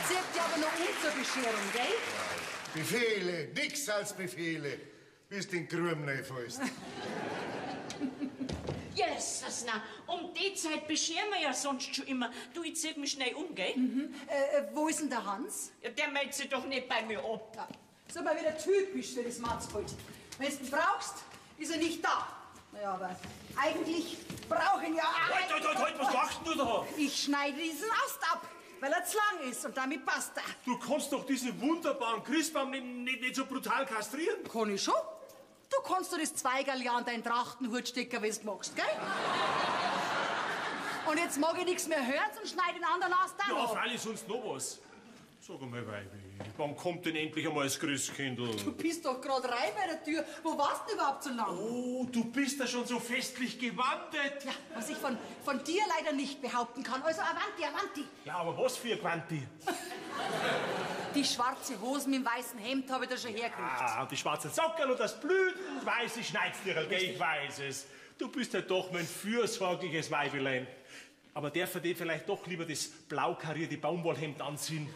Zirkt ja aber noch nicht zur Bescherung, gell? Befehle, nix als Befehle, bis den Krümle fällst. Jesus, na, um die Zeit bescheren wir ja sonst schon immer. Du, ich zieh mich schnell um, gell? Äh, äh, wo ist denn der Hans? Ja, der meldet sich doch nicht bei mir ab. Ja. So mal wieder typisch für das Matzgold. Wenn du ihn brauchst, ist er nicht da. Naja, aber eigentlich brauche ich ihn ja. Halt, halt, halt, halt, was machst du da? Ich schneide diesen Ast ab, weil er zu lang ist und damit passt er. Du kannst doch diesen wunderbaren Christbaum nicht, nicht, nicht so brutal kastrieren. Kann ich schon? Du kannst doch das Zweigerl ja an deinen Trachtenhut stecken, wenn du magst, gell? Und jetzt mag ich nichts mehr hören und schneide den anderen Ast auch Ja, ab. freilich sonst noch was. Sag einmal, Weibi, wann kommt denn endlich einmal das Christkindl? Du bist doch gerade rein bei der Tür. Wo warst du überhaupt so lang? Oh, du bist ja schon so festlich gewandet. Ja, was ich von, von dir leider nicht behaupten kann. Also Avanti, Avanti. Ja, aber was für ein Quanti? Die schwarze Hose mit dem weißen Hemd habe ich da schon hergekriegt. Ah, und die schwarzen Socken und das blühend weiße Schneidstierl, gell, ich weiß es. Du bist ja doch mein fürsorgliches Weibelein. Aber der verdient vielleicht doch lieber das blau karierte Baumwollhemd anziehen.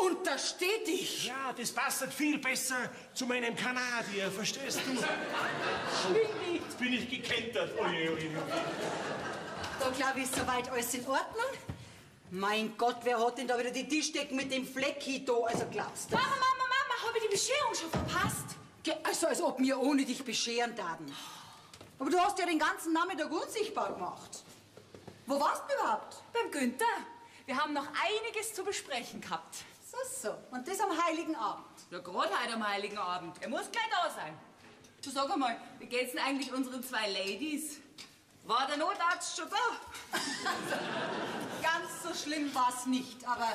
Untersteh dich. Ja, das passt halt viel besser zu meinem Kanadier, verstehst du? Schwingi. Jetzt bin ich gekentert. Oje, oje, oje. Da glaube ich, ist soweit alles in Ordnung. Mein Gott, wer hat denn da wieder die Tischdecken mit dem Flecki da? Also glaubst du? Mama, Mama, Mama, habe ich die Bescherung schon verpasst? Ge- Also als ob wir ohne dich bescheren taten. Aber du hast ja den ganzen Nachmittag unsichtbar gemacht. Wo warst du überhaupt? Beim Günther. Wir haben noch einiges zu besprechen gehabt. So, so. Und das am Heiligen Abend. Ja, gerade heute am Heiligen Abend. Er muss gleich da sein. Du sag einmal, wie geht's denn eigentlich unseren zwei Ladies? War der Notarzt schon da? Ganz so schlimm war es nicht, aber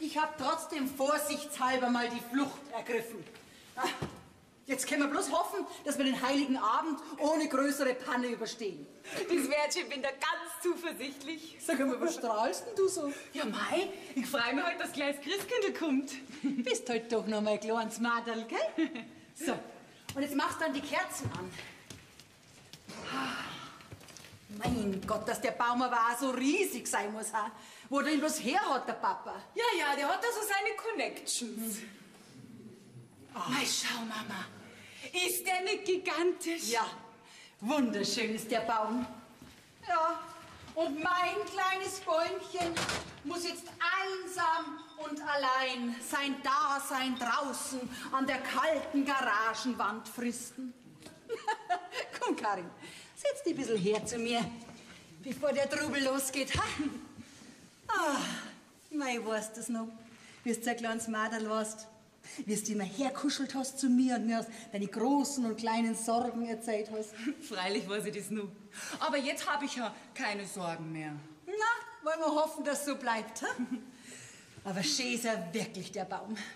ich habe trotzdem vorsichtshalber mal die Flucht ergriffen. Jetzt können wir bloß hoffen, dass wir den Heiligen Abend ohne größere Panne überstehen. Das Wärtchen bin da ganz zuversichtlich. Sag mal, was strahlst denn du so? Ja, Mai, ich freue mich heute, dass gleich das Christkindl kommt. Bist halt doch noch mal ein kleines Madel, gell? So, und jetzt machst du dann die Kerzen an. Mein Gott, dass der Baum aber auch so riesig sein muss, ha? Wo der ihn bloß her hat, der Papa. Ja, ja, der hat da so seine Connections. Mal schau, Mama. Ist der nicht gigantisch? Ja, wunderschön ist der Baum. Ja, und mein kleines Bäumchen muss jetzt einsam und allein sein Dasein draußen an der kalten Garagenwand fristen. Komm, Karin, setz dich ein bisschen her zu mir, bevor der Trubel losgeht. Ha? Ah, mei, weißt du's noch, wie du ein kleines Mädel warst. Wie du immer herkuschelt hast zu mir und mir deine großen und kleinen Sorgen erzählt hast. Freilich weiß ich das nur. Aber jetzt habe ich ja keine Sorgen mehr. Na, wollen wir hoffen, dass so bleibt. Hm? Aber schön ist er wirklich, der Baum.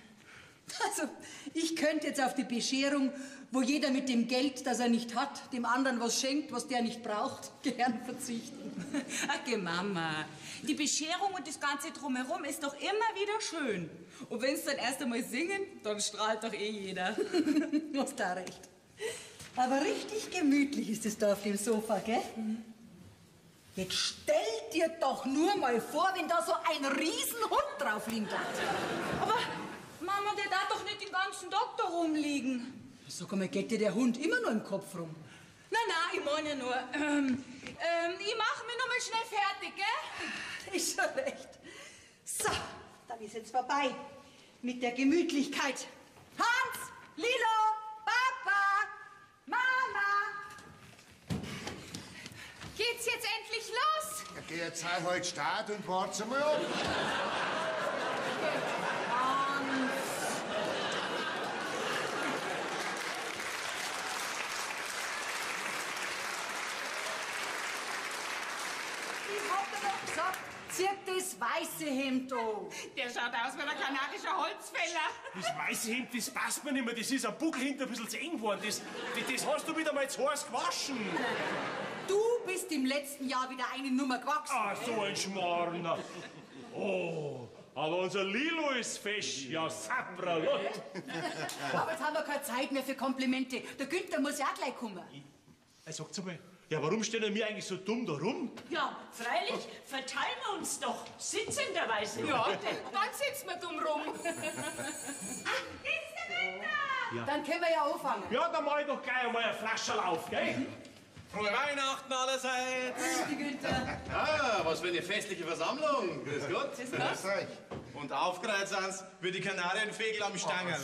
Also, ich könnte jetzt auf die Bescherung, wo jeder mit dem Geld, das er nicht hat, dem anderen was schenkt, was der nicht braucht, gern verzichten. Ach, Mama, die Bescherung und das Ganze drumherum ist doch immer wieder schön. Und wenn es dann erst einmal singen, dann strahlt doch eh jeder. Du hast da recht. Aber richtig gemütlich ist es da auf dem Sofa, gell? Jetzt stell dir doch nur mal vor, wenn da so ein Riesenhund drauf liegt. Aber Mama, der darf doch nicht den ganzen Tag da rumliegen. Sag mal, geht dir der Hund immer nur im Kopf rum? Na, na, ich meine ja nur, ähm, ähm, ich mache mich noch mal schnell fertig, gell? Ist schon recht. So, dann ist jetzt vorbei mit der Gemütlichkeit. Hans, Lilo, Papa, Mama. Geht's jetzt endlich los? Ja, geh jetzt heute Start und warte mal ab. Ich hab dir doch gesagt, zieh das weiße Hemd an. Der schaut aus wie ein kanarischer Holzfäller. Das weiße Hemd, das passt mir nicht mehr. Das ist am Buckel hinten ein bisschen zu eng geworden. Das, das, das hast du wieder mal zu heiß gewaschen. Du bist im letzten Jahr wieder eine Nummer gewachsen. Ah, so ein Schmarrner. Oh, aber unser Lilo ist fesch. Ja, Sapralot. Aber jetzt haben wir keine Zeit mehr für Komplimente. Der Günther muss ja auch gleich kommen. Hey, sagt's mal, ja, warum stehen wir eigentlich so dumm da rum? Ja, freilich, verteilen wir uns doch sitzenderweise. Ja, dann sitzen wir dumm rum. Dann können wir ja anfangen. Ja, dann mach ich doch gleich einmal eine Flasche auf, gell? Frohe Weihnachten allerseits! Die Günther. Ah, was für eine festliche Versammlung! Grüß Gott! Grüß euch. Und aufgereiht sind's wie die Kanarienvögel am Stangerl.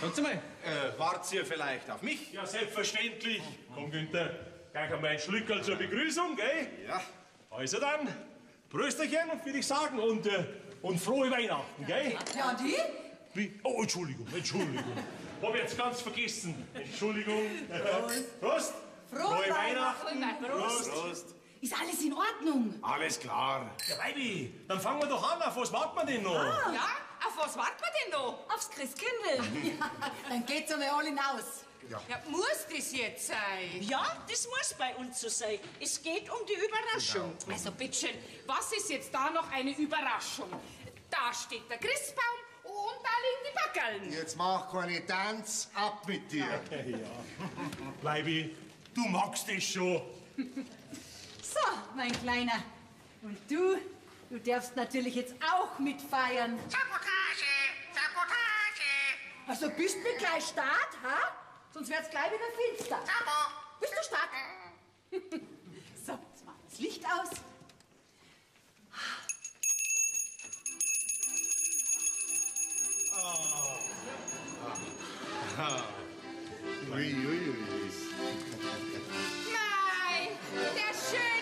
Sagt mal, äh, wart ihr vielleicht auf mich? Ja, selbstverständlich. Komm, Günther, gleich einmal ein Schlückerl zur Begrüßung, gell? Ja. Also dann, Prösterchen, würde ich sagen, und, äh, und frohe Weihnachten, gell? Ja, und die? Wie? Oh, Entschuldigung, Entschuldigung. Hab ich jetzt ganz vergessen. Entschuldigung. Prost. Frohe Weihnachten. Prost. Prost! Ist alles in Ordnung? Alles klar. Ja, Weibi, dann fangen wir doch an. Auf was warten wir denn noch? Ja, auf was warten wir denn noch? Aufs Christkindl. Ja, dann geht's einmal alle hinaus. Ja, muss das jetzt sein? Ja, das muss bei uns so sein. Es geht um die Überraschung. Also bitteschön, was ist jetzt da noch eine Überraschung? Da steht der Christbaum und da liegen die Backeln. Jetzt mach keine Tanz, ab mit dir. Weibi, du magst es schon. So, mein Kleiner. Und du, du darfst natürlich jetzt auch mitfeiern. Sabotage! Sabotage! Also bist du gleich Start, ha? Sonst wird's gleich wieder finster. Sabo! Bist du stark? so, jetzt machen wir das Licht aus. Ui, ui, ui. Nein, der schöne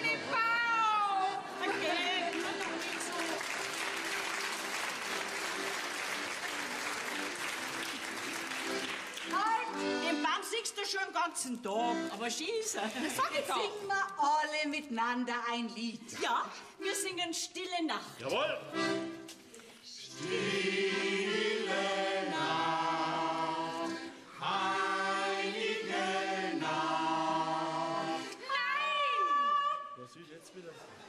Siehst du schon den ganzen Tag, aber schieße. Sag ich Jetzt doch. singen wir alle miteinander ein Lied. Ja, wir singen Stille Nacht. Jawohl.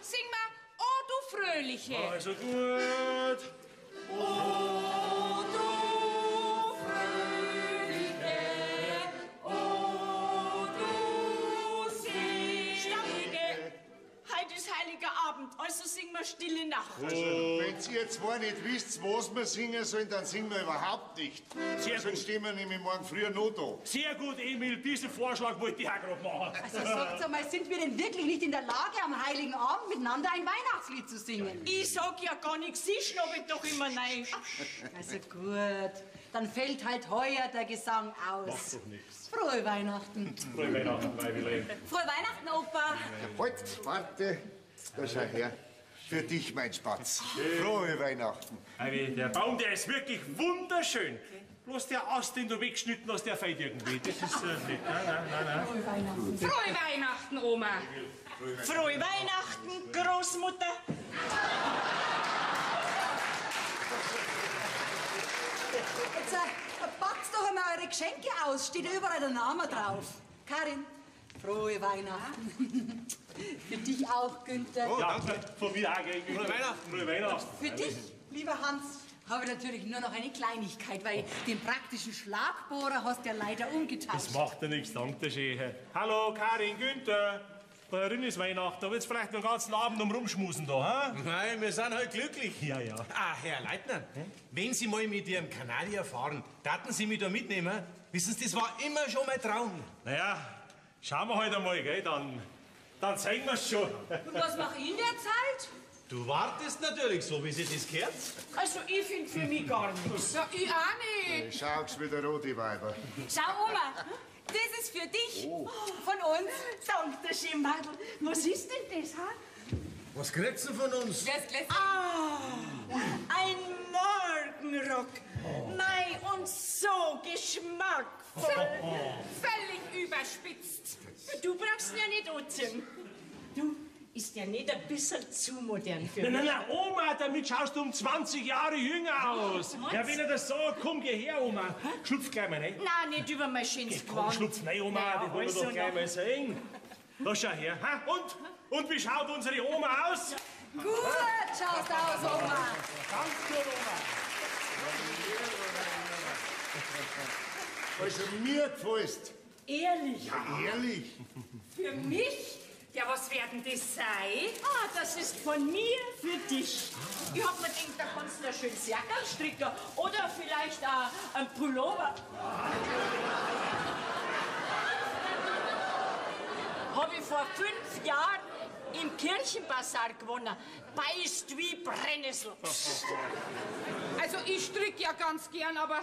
Sing mal, oh du Fröhliche. Also gut. Stammige, also singen wir Stille Nacht. Also, wenn ihr zwei nicht wisst, was wir singen sollen, dann singen wir überhaupt nicht. Sehr Sonst gut. stehen wir nämlich morgen früh noch da. Sehr gut, Emil. Diesen Vorschlag wollte ich auch gerade machen. Also sagt einmal, sind wir denn wirklich nicht in der Lage, am Heiligen Abend miteinander ein Weihnachtslied zu singen? Ich sag ja gar nichts, sie schnabbelt doch immer nein. Also gut, dann fällt halt heuer der Gesang aus. doch nichts. Frohe Weihnachten. Frohe Weihnachten, Weibilein. Frohe Weihnachten, Opa. Halt, warte. Da schau her. Für dich, mein Spatz. Frohe Weihnachten. Der Baum, der ist wirklich wunderschön. Bloß der Ast, den du weggeschnitten hast, der fällt irgendwie. Das ist äh, nicht. Nein, nein, nein, nein. Frohe Weihnachten, Oma. Frohe Weihnachten, Großmutter. Jetzt äh, packt doch einmal eure Geschenke aus. Steht überall der Name drauf. Karin, frohe Weihnachten. Für dich auch, Günther. Ja, von mir auch, gell? Frohe Weihnachten. Frohe Weihnachten. Für dich, lieber Hans, habe ich natürlich nur noch eine Kleinigkeit, weil den praktischen Schlagbohrer hast du ja leider Das umgetauscht. macht ja nichts, danke schön. Hallo, Karin, Günther. Bei Rin ist Weihnachten, da wird's vielleicht noch den ganzen Abend um rumschmusen da, hä? Nein, wir sind halt glücklich. Ja, ja. Ah, Herr Leitner, wenn Sie mal mit Ihrem Kanadier fahren, daten Sie mich da mitnehmen? Wissen Sie, das war immer schon mein Traum. Naja, schauen wir halt einmal, gell? Dann, dann zeigen wir's schon. Und was mache ich in der Zeit? Du wartest natürlich so, wie sie das gehört. Also, ich finde für mich gar nichts. Ja, ich auch nicht. Schau's wieder rot, die Weiber. Schau, Oma, das ist für dich. Von uns. Danke schön, Madel. Was ist denn das, ha? Was kriegst du von uns? Das Ah, ein Morgenrock. Mei, und so geschmackvoll. Völlig überspitzt. Du brauchst ihn ja nicht anziehen. Du, ist ja nicht ein bisschen zu modern für Nein, mich. nein, nein, Oma, damit schaust du um 20 Jahre jünger aus. Ja, wenn er das sagt, komm, geh her, Oma. Schlupf gleich mal rein. Nein, nicht über mein schönes Gewand. schlupf rein, Oma, Naja, das wollen wir also doch gleich mal sehen. Da schau her. Ha? Und? Und wie schaut unsere Oma aus? Gut schaust aus, Oma. Danke, Oma. Also mir gefällst. Ehrlich, Ehrlich. Für mich? Ja, was werden das sein? ah, das ist von mir für dich. Ich hab mir gedacht, da kannst du ein schönes Jackerl stricken oder vielleicht auch ein Pullover. Habe ich vor fünf Jahren im Kirchenbasar gewonnen. Beißt wie Brennnessel. Also, ich strick ja ganz gern, aber,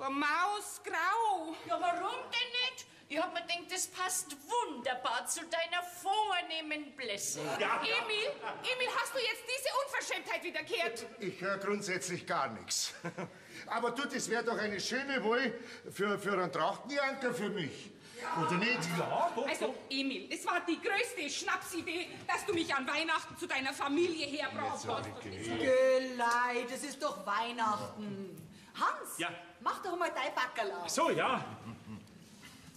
aber mausgrau. Ja, warum denn nicht? Ich hab mir gedacht, das passt wunderbar zu deiner vornehmen Blässe. Ja. Emil, Emil, hast du jetzt diese Unverschämtheit wiederkehrt? Ich höre grundsätzlich gar nichts. Aber du, das wäre doch eine schöne Wahl für, für einen Trachtenjanker für mich. Oder nicht? Ja, doch, Also, Emil, das war die größte Schnapsidee, dass du mich an Weihnachten zu deiner Familie herbracht hast. Gelei, das ist doch Weihnachten. Hans, Ja. mach doch mal dein Backerl auf. So, ja.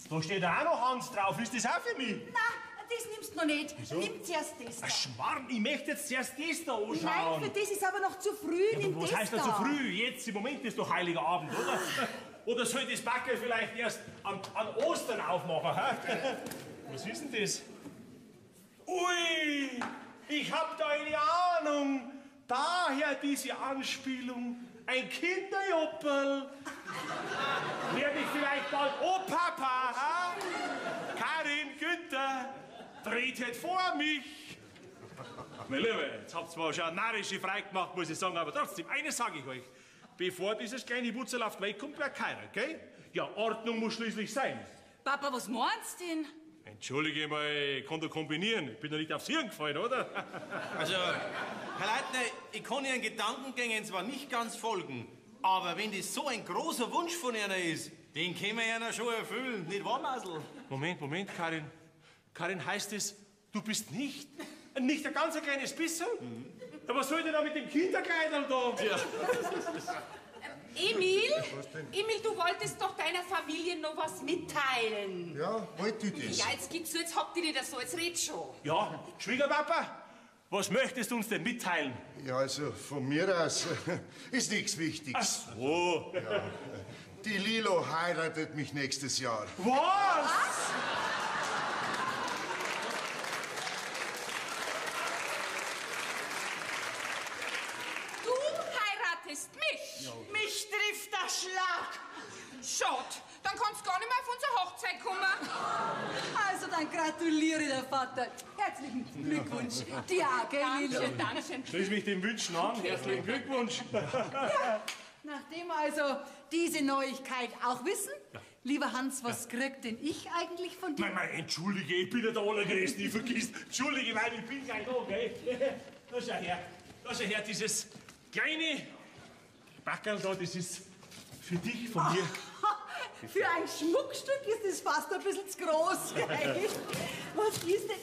Da steht auch noch Hans drauf. Ist das auch für mich? Na, das nimmst du noch nicht. Nimm zuerst das da. Ach, Schmarrn, ich möchte jetzt zuerst das da anschauen. Nein, für das ist aber noch zu früh. Nimm Was das heißt da. zu früh? Jetzt, im Moment ist doch Heiliger Abend, oder? Oder soll das Backel vielleicht erst an, an Ostern aufmachen? Hä? Was ist denn das? Ui, ich hab da eine Ahnung. Daher diese Anspielung. Ein Kinderjoppel. Werde ich vielleicht bald Opa, ha? Karin, Günther, tretet vor mich. Mein Lieber, jetzt habt ihr zwar schon eine narische frei gemacht, muss ich sagen, aber trotzdem, eines sage ich euch. Bevor dieses kleine Wutzel auf die Welt kommt, wer keiner, gell? Ja, Ordnung muss schließlich sein. Papa, was meinst du denn? Entschuldige mal, ich kann da kombinieren. Ich bin doch nicht aufs Hirn gefallen, oder? Also, Herr Leitner, ich kann Ihren Gedankengängen zwar nicht ganz folgen, aber wenn das so ein großer Wunsch von Ihnen ist, den können wir Ihnen schon erfüllen, nicht wahr, Masel? Moment, Moment, Karin. Karin, heißt es, du bist nicht, nicht ein ganz kleines bisschen? Ja, was soll denn da mit dem Kinderkleidern da? Ja. Emil, Emil, du wolltest doch deiner Familie noch was mitteilen. Ja, wollte ich das? Ja, jetzt gibt's so, jetzt habt ihr nicht so, jetzt red schon. ja, Schwiegerpapa, was möchtest du uns denn mitteilen? Ja, also von mir aus ist nichts Wichtiges. Oh, Die Lilo heiratet mich nächstes Jahr. was? Du heiratest mich. Mich trifft der Schlag. Schade, dann kannst du gar nicht mehr auf unsere Hochzeit kommen. Also dann gratuliere der Vater. Herzlichen Glückwunsch. Auch, gell, Lilchen? Dankeschön. Schließ mich den Wünschen an. Herzlichen Glückwunsch. Nachdem also diese Neuigkeit auch wissen, lieber Hans, was krieg denn ich eigentlich von dir? Nein, nein, entschuldige, ich bin ja der Allergrößte, ich vergiss. Entschuldige, weil ich bin gleich da, gell? da schau her. Da schau her, dieses kleine Backerl da, das ist für dich von mir. Für ein Schmuckstück ist es fast ein bisschen zu groß, gell? Was ist denn?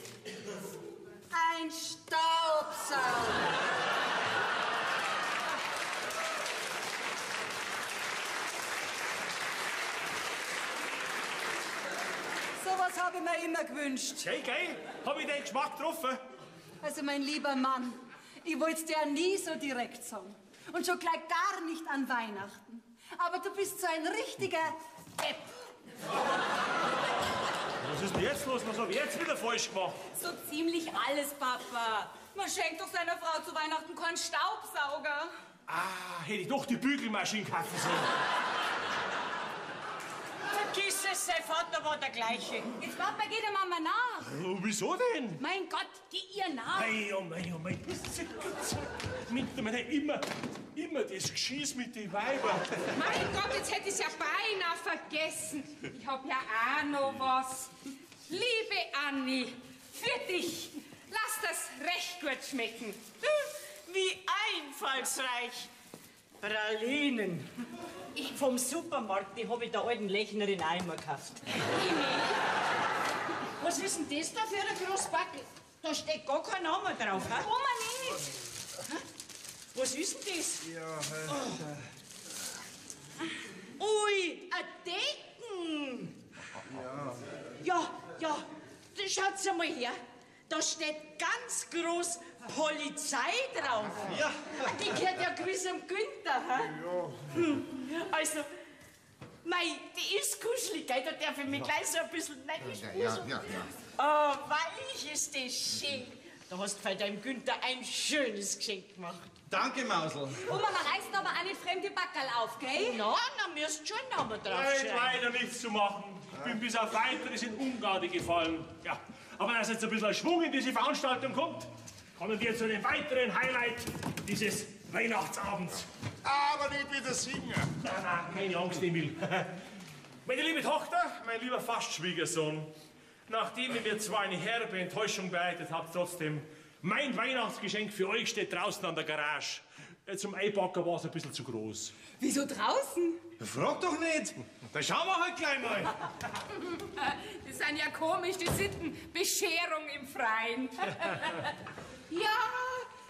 Ein Staubsauger. Sowas habe ich mir immer gewünscht. Gell, gell? Hab ich den Geschmack getroffen? Also, mein lieber Mann, ich wollte es dir nie so direkt sagen. Und schon gleich gar nicht an Weihnachten. Aber du bist so ein richtiger Depp. Was ist denn jetzt los? Was hab ich jetzt wieder falsch gemacht? So ziemlich alles, Papa. Man schenkt doch seiner Frau zu Weihnachten keinen Staubsauger. Ah, hätte ich doch die Bügelmaschine kaufen sollen. Vergiss es, sein Vater war der gleiche. Jetzt Papa, geh der Mama nach. Oh, wieso denn? Mein Gott, geh ihr nach. Mei, oh mei, oh mei. Mit dem immer, immer das Geschiss mit den Weibern. Mein Gott, jetzt hätte ich es ja beinahe vergessen. Ich hab ja auch noch was. Liebe Anni, für dich. Lass das recht gut schmecken. Wie einfallsreich. Pralinen. Ich vom Supermarkt, die habe ich der alten Lechnerin auch immer gekauft. Was ist denn das da für ein Großbackel? Da steht gar kein Name drauf, hä? Oma nicht. Was ist denn das? Ja, Ui, ein Decken! Ja, ja, da schaut's einmal her. Da steht ganz groß Polizei drauf. Ja. Die gehört ja gewiss am Günther, hä? Hm. Also, mei, die ist kuschelig, gell? Da darf ich mich gleich so ein bisschen neidisch Ja, ja, ja. Oh, weich ist das schön. Da hast du bei deinem Günther ein schönes Geschenk gemacht. Danke, Mausel. Oma, man reißt aber auch nicht fremde Backerl auf, gell? Na, dann müsst schon einen Namen Nein, draufschreiben. leider nichts zu machen. Ich bin bis auf weiteres in Ungarde gefallen. Ja, aber dass jetzt ein bisschen Schwung in diese Veranstaltung kommt, kommen wir zu einem weiteren Highlight dieses Weihnachtsabends. Aber nicht wieder singen. Nein, nein, keine Angst, Emil. Meine liebe Tochter, mein lieber Fastschwiegersohn, nachdem ihr mir zwar eine herbe Enttäuschung bereitet habt, trotzdem, mein Weihnachtsgeschenk für euch steht draußen an der Garage. Äh, Zum Einpacken war es ein bisschen zu groß. Wieso draußen? Frag doch nicht. Da schauen wir halt gleich mal. Das sind ja komisch, die Sitten. Bescherung im Freien. ja,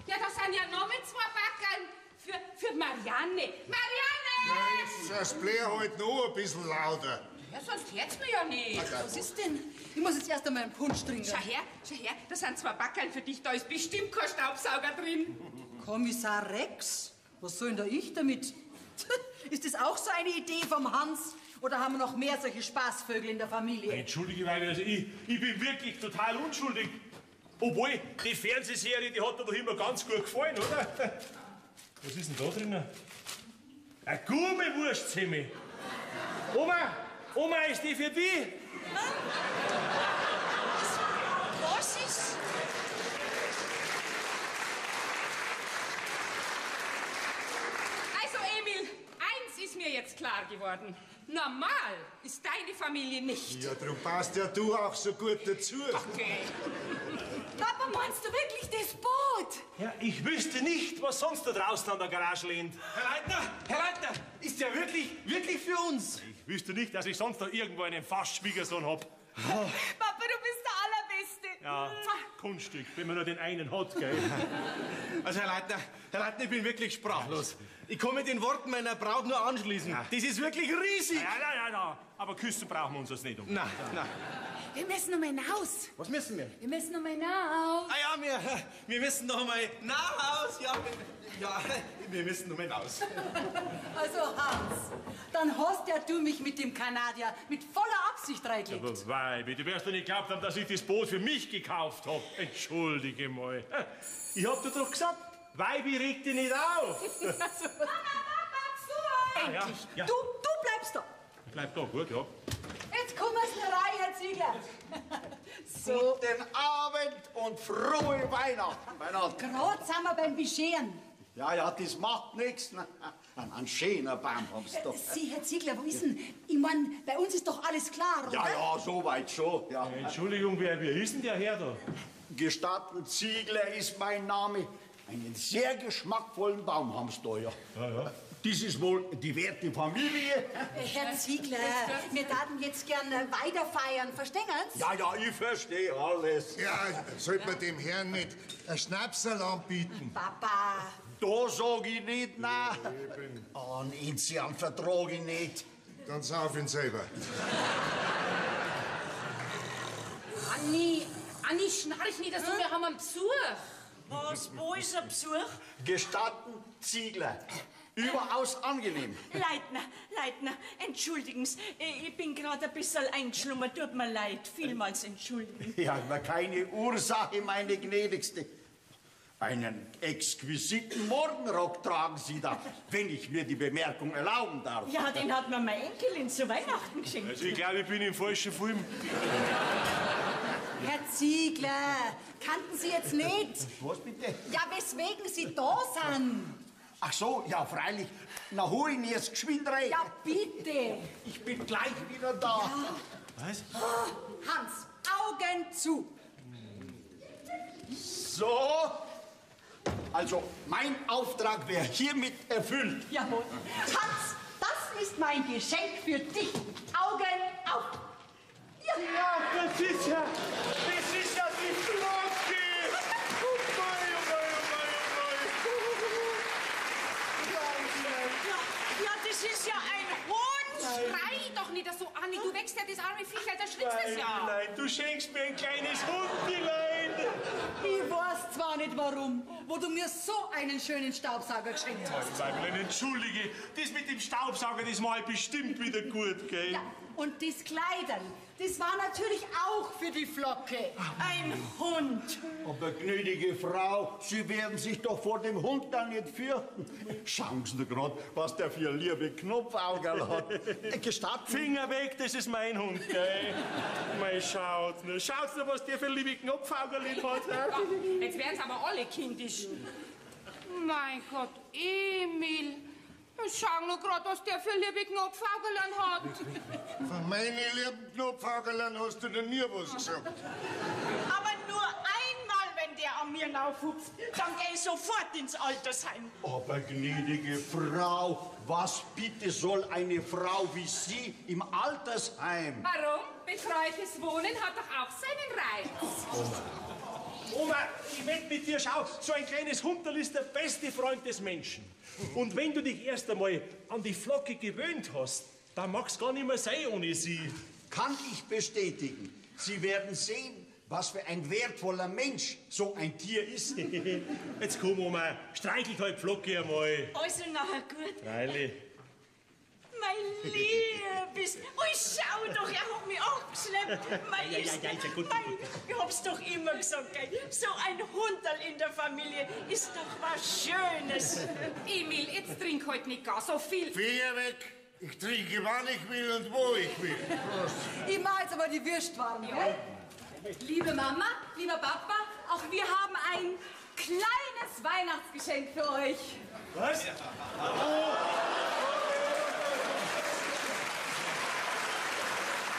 ja, das sind ja noch mit zwei Backern für, für Marianne. Marianne! Das Blair halt noch ein bisschen lauter. Ja, sonst hört's mir ja nicht. Was ist denn? Ich muss jetzt erst einmal einen Punsch trinken. Schau her, schau her, da sind zwei Backerl für dich. Da ist bestimmt kein Staubsauger drin. Kommissar Rex? Was soll denn da ich damit? Ist das auch so eine Idee vom Hans? Oder haben wir noch mehr solche Spaßvögel in der Familie? Entschuldige, weil also ich, ich bin wirklich total unschuldig. Obwohl, die Fernsehserie, die hat mir doch immer ganz gut gefallen, oder? Was ist denn da drinnen? Ein Gummiwurstsemmel. Oma, Oma, ist die für dich? Was ist? Also, Emil, eins ist mir jetzt klar geworden. Normal ist deine Familie nicht. Ja, darum passt ja du auch so gut dazu. Okay. Papa, meinst du wirklich das Boot? Ja, ich wüsste nicht, was sonst da draußen an der Garage lehnt. Herr Leitner, Herr Leitner, ist der wirklich, wirklich für uns? Ich wüsste nicht, dass ich sonst da irgendwo einen Fastschwiegersohn hab. Papa, du bist der Allerbeste. Ja, Kunststück, wenn man nur den einen hat, gell? Also, Herr Leitner, Herr Leitner, ich bin wirklich sprachlos. Ich kann mit den Worten meiner Braut nur anschließen. Das ist wirklich riesig. Ja, ja, ja, ja. Aber küssen brauchen wir uns das nicht um. Na, na. Wir müssen noch mal hinaus. Was müssen wir? Wir müssen noch mal hinaus. Ah ja, wir, wir müssen noch mal nach Haus. Ja, wir, ja, wir müssen noch mal hinaus. Also Hans, dann hast ja du mich mit dem Kanadier mit voller Absicht reingelegt. Aber Weibe, du wirst doch nicht glaubt haben, dass ich das Boot für mich gekauft hab. Entschuldige mal. Ich hab dir doch gesagt, Weibi reg dich nicht auf. Ah, ja, ja. Du, du bleibst da. Bleib da, gut, ja. Jetzt kommen wir rein, Herr Ziegler. so, Guten Abend und frohe Weihnachten. Weihnachten. gerade sind wir beim Bescheren. Ja, ja, das macht nichts. Ein, ein schöner Baum haben's doch. Sie, Herr Ziegler, wo ist denn? Ich mein, bei uns ist doch alles klar, oder? Ja, ja, soweit schon. Ja. Entschuldigung, wer, wer ist denn der Herr da? Gestatten, Ziegler ist mein Name. Einen sehr geschmackvollen Baum haben Sie da, ja. Das ist wohl die werte Familie. Herr Ziegler, wir würden jetzt gerne weiter feiern, verstehen Sie? Ja, ja, ich verstehe alles. Ja, sollte man dem Herrn nicht ein Schnapsal anbieten? Papa. Da sag ich nicht nein. An Inzian vertrag ich nicht. Dann sauf ihn selber. Anni, Anni, schnarch nicht so, wir haben einen Besuch. Was, wo ist ein Besuch? Gestatten, Ziegler. Überaus angenehm. Leitner, Leitner, entschuldigen Sie, ich bin gerade ein bisschen eingeschlummert, tut mir leid, vielmals entschuldigen. Ja, aber keine Ursache, meine Gnädigste. Einen exquisiten Morgenrock tragen Sie da, wenn ich mir die Bemerkung erlauben darf. Ja, den hat mir meine Enkelin zu Weihnachten geschenkt. Also ich glaube, ich bin im falschen Film. Herr Ziegler, kannten Sie jetzt nicht? Was bitte? Ja, weswegen Sie da sind? Ach so, ja, freilich. Na, hol ihn jetzt geschwind rein. Ja, bitte. Ich bin gleich wieder da. Was? Hans, Augen zu. So. Also, mein Auftrag wäre hiermit erfüllt. Jawohl. Hans, das ist mein Geschenk für dich. Augen auf. Ja, das ist ja, das ist ja die Flocke. Oh mei, oh mei, oh mei, Ja, ja, das ist ja ein Hund. Schrei doch nicht so, Anni, du wächst ja das arme oh schrittst mei. es ja. Nein, du schenkst mir ein kleines Hundilein. ich weiß zwar nicht warum, wo du mir so einen schönen Staubsauger geschenkt hast. Weiblein, entschuldige, das mit dem Staubsauger, das mal bestimmt wieder gut, gell? Ja, und das Kleidern, das war natürlich auch für die Flocke. Ein Hund. Aber gnädige Frau, Sie werden sich doch vor dem Hund da nicht fürchten. Schauen Sie nur grad, was der für liebe Knopfaugen hat. Äh, Gestatten. Finger weg, das ist mein Hund, gell? Mei, schaut nur, schaut nur, was der für liebe Knopfaugerlin hat. Jetzt werden sie aber alle kindisch. Mein Gott, Emil. Schau nur grad, was der für liebe Knopfaugerlein hat. Von meinen lieben Knopfhagerlern hast du noch nie was gesagt. Aber nur einmal, wenn der an mir aufhupft, dann geh ich sofort ins Altersheim. Aber gnädige Frau, was bitte soll eine Frau wie Sie im Altersheim? Warum? Betreutes Wohnen hat doch auch seinen Reiz. Oma, ich wette mit dir, schau, so ein kleines Hunderl ist der beste Freund des Menschen. Und wenn du dich erst einmal an die Flocke gewöhnt hast, dann mag's gar nicht mehr sein ohne sie. Kann ich bestätigen. Sie werden sehen, was für ein wertvoller Mensch so ein Tier ist. Jetzt komm, Oma, streichelt halt Flocke einmal. Also nachher gut. Freilich. Mein Liebes. Oh, schau doch, er hat mich abgeschleppt. Mein, Ja, ja, ja, ist ja gut, mein, ich hab's doch immer gesagt, gell. So ein Hunderl in der Familie ist doch was Schönes. Emil, jetzt trink heute nicht gar so viel. Finger weg. Ich trinke, wann ich will und wo ich will. Ich mach jetzt aber die Würst warm, gell? Liebe Mama, lieber Papa, auch wir haben ein kleines Weihnachtsgeschenk für euch. Was?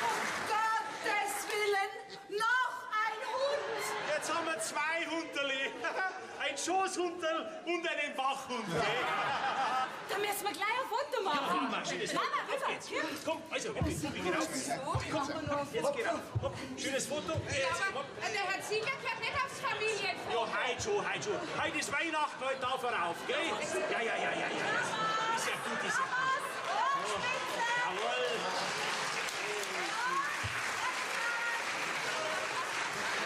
Um Gottes Willen, noch ein Hund! Jetzt haben wir zwei Hunderli. Ein Schoßhunderl und einen Wachhund. Da müssen wir gleich ein Foto machen. Mach schönes Mama, Foto. rüber. Komm, also, wir gehen raus. Jetzt geht raus. Hopp, Schönes Foto. Jetzt, Aber der Herr Ziegler gehört nicht aufs Familienfoto. Ja, heute schon, heute schon. Heute ist Weihnachten, heute darf er auf, gell? Ja, ja, ja, ja, ja. Ist ja gut, ist ja gut. Jawohl.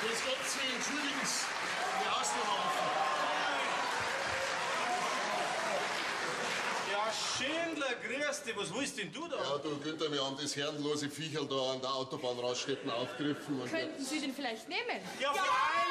Das Gott Sie, entschuldigen Sie, die Außenhaufen. Ja, Schindler, grüß dich, was willst denn du da? Ja, du Günther, wir haben das herrenlose Viecherl da an der Autobahnraststätten aufgegriffen. Und Könnten Sie den vielleicht nehmen? Ja, freilich.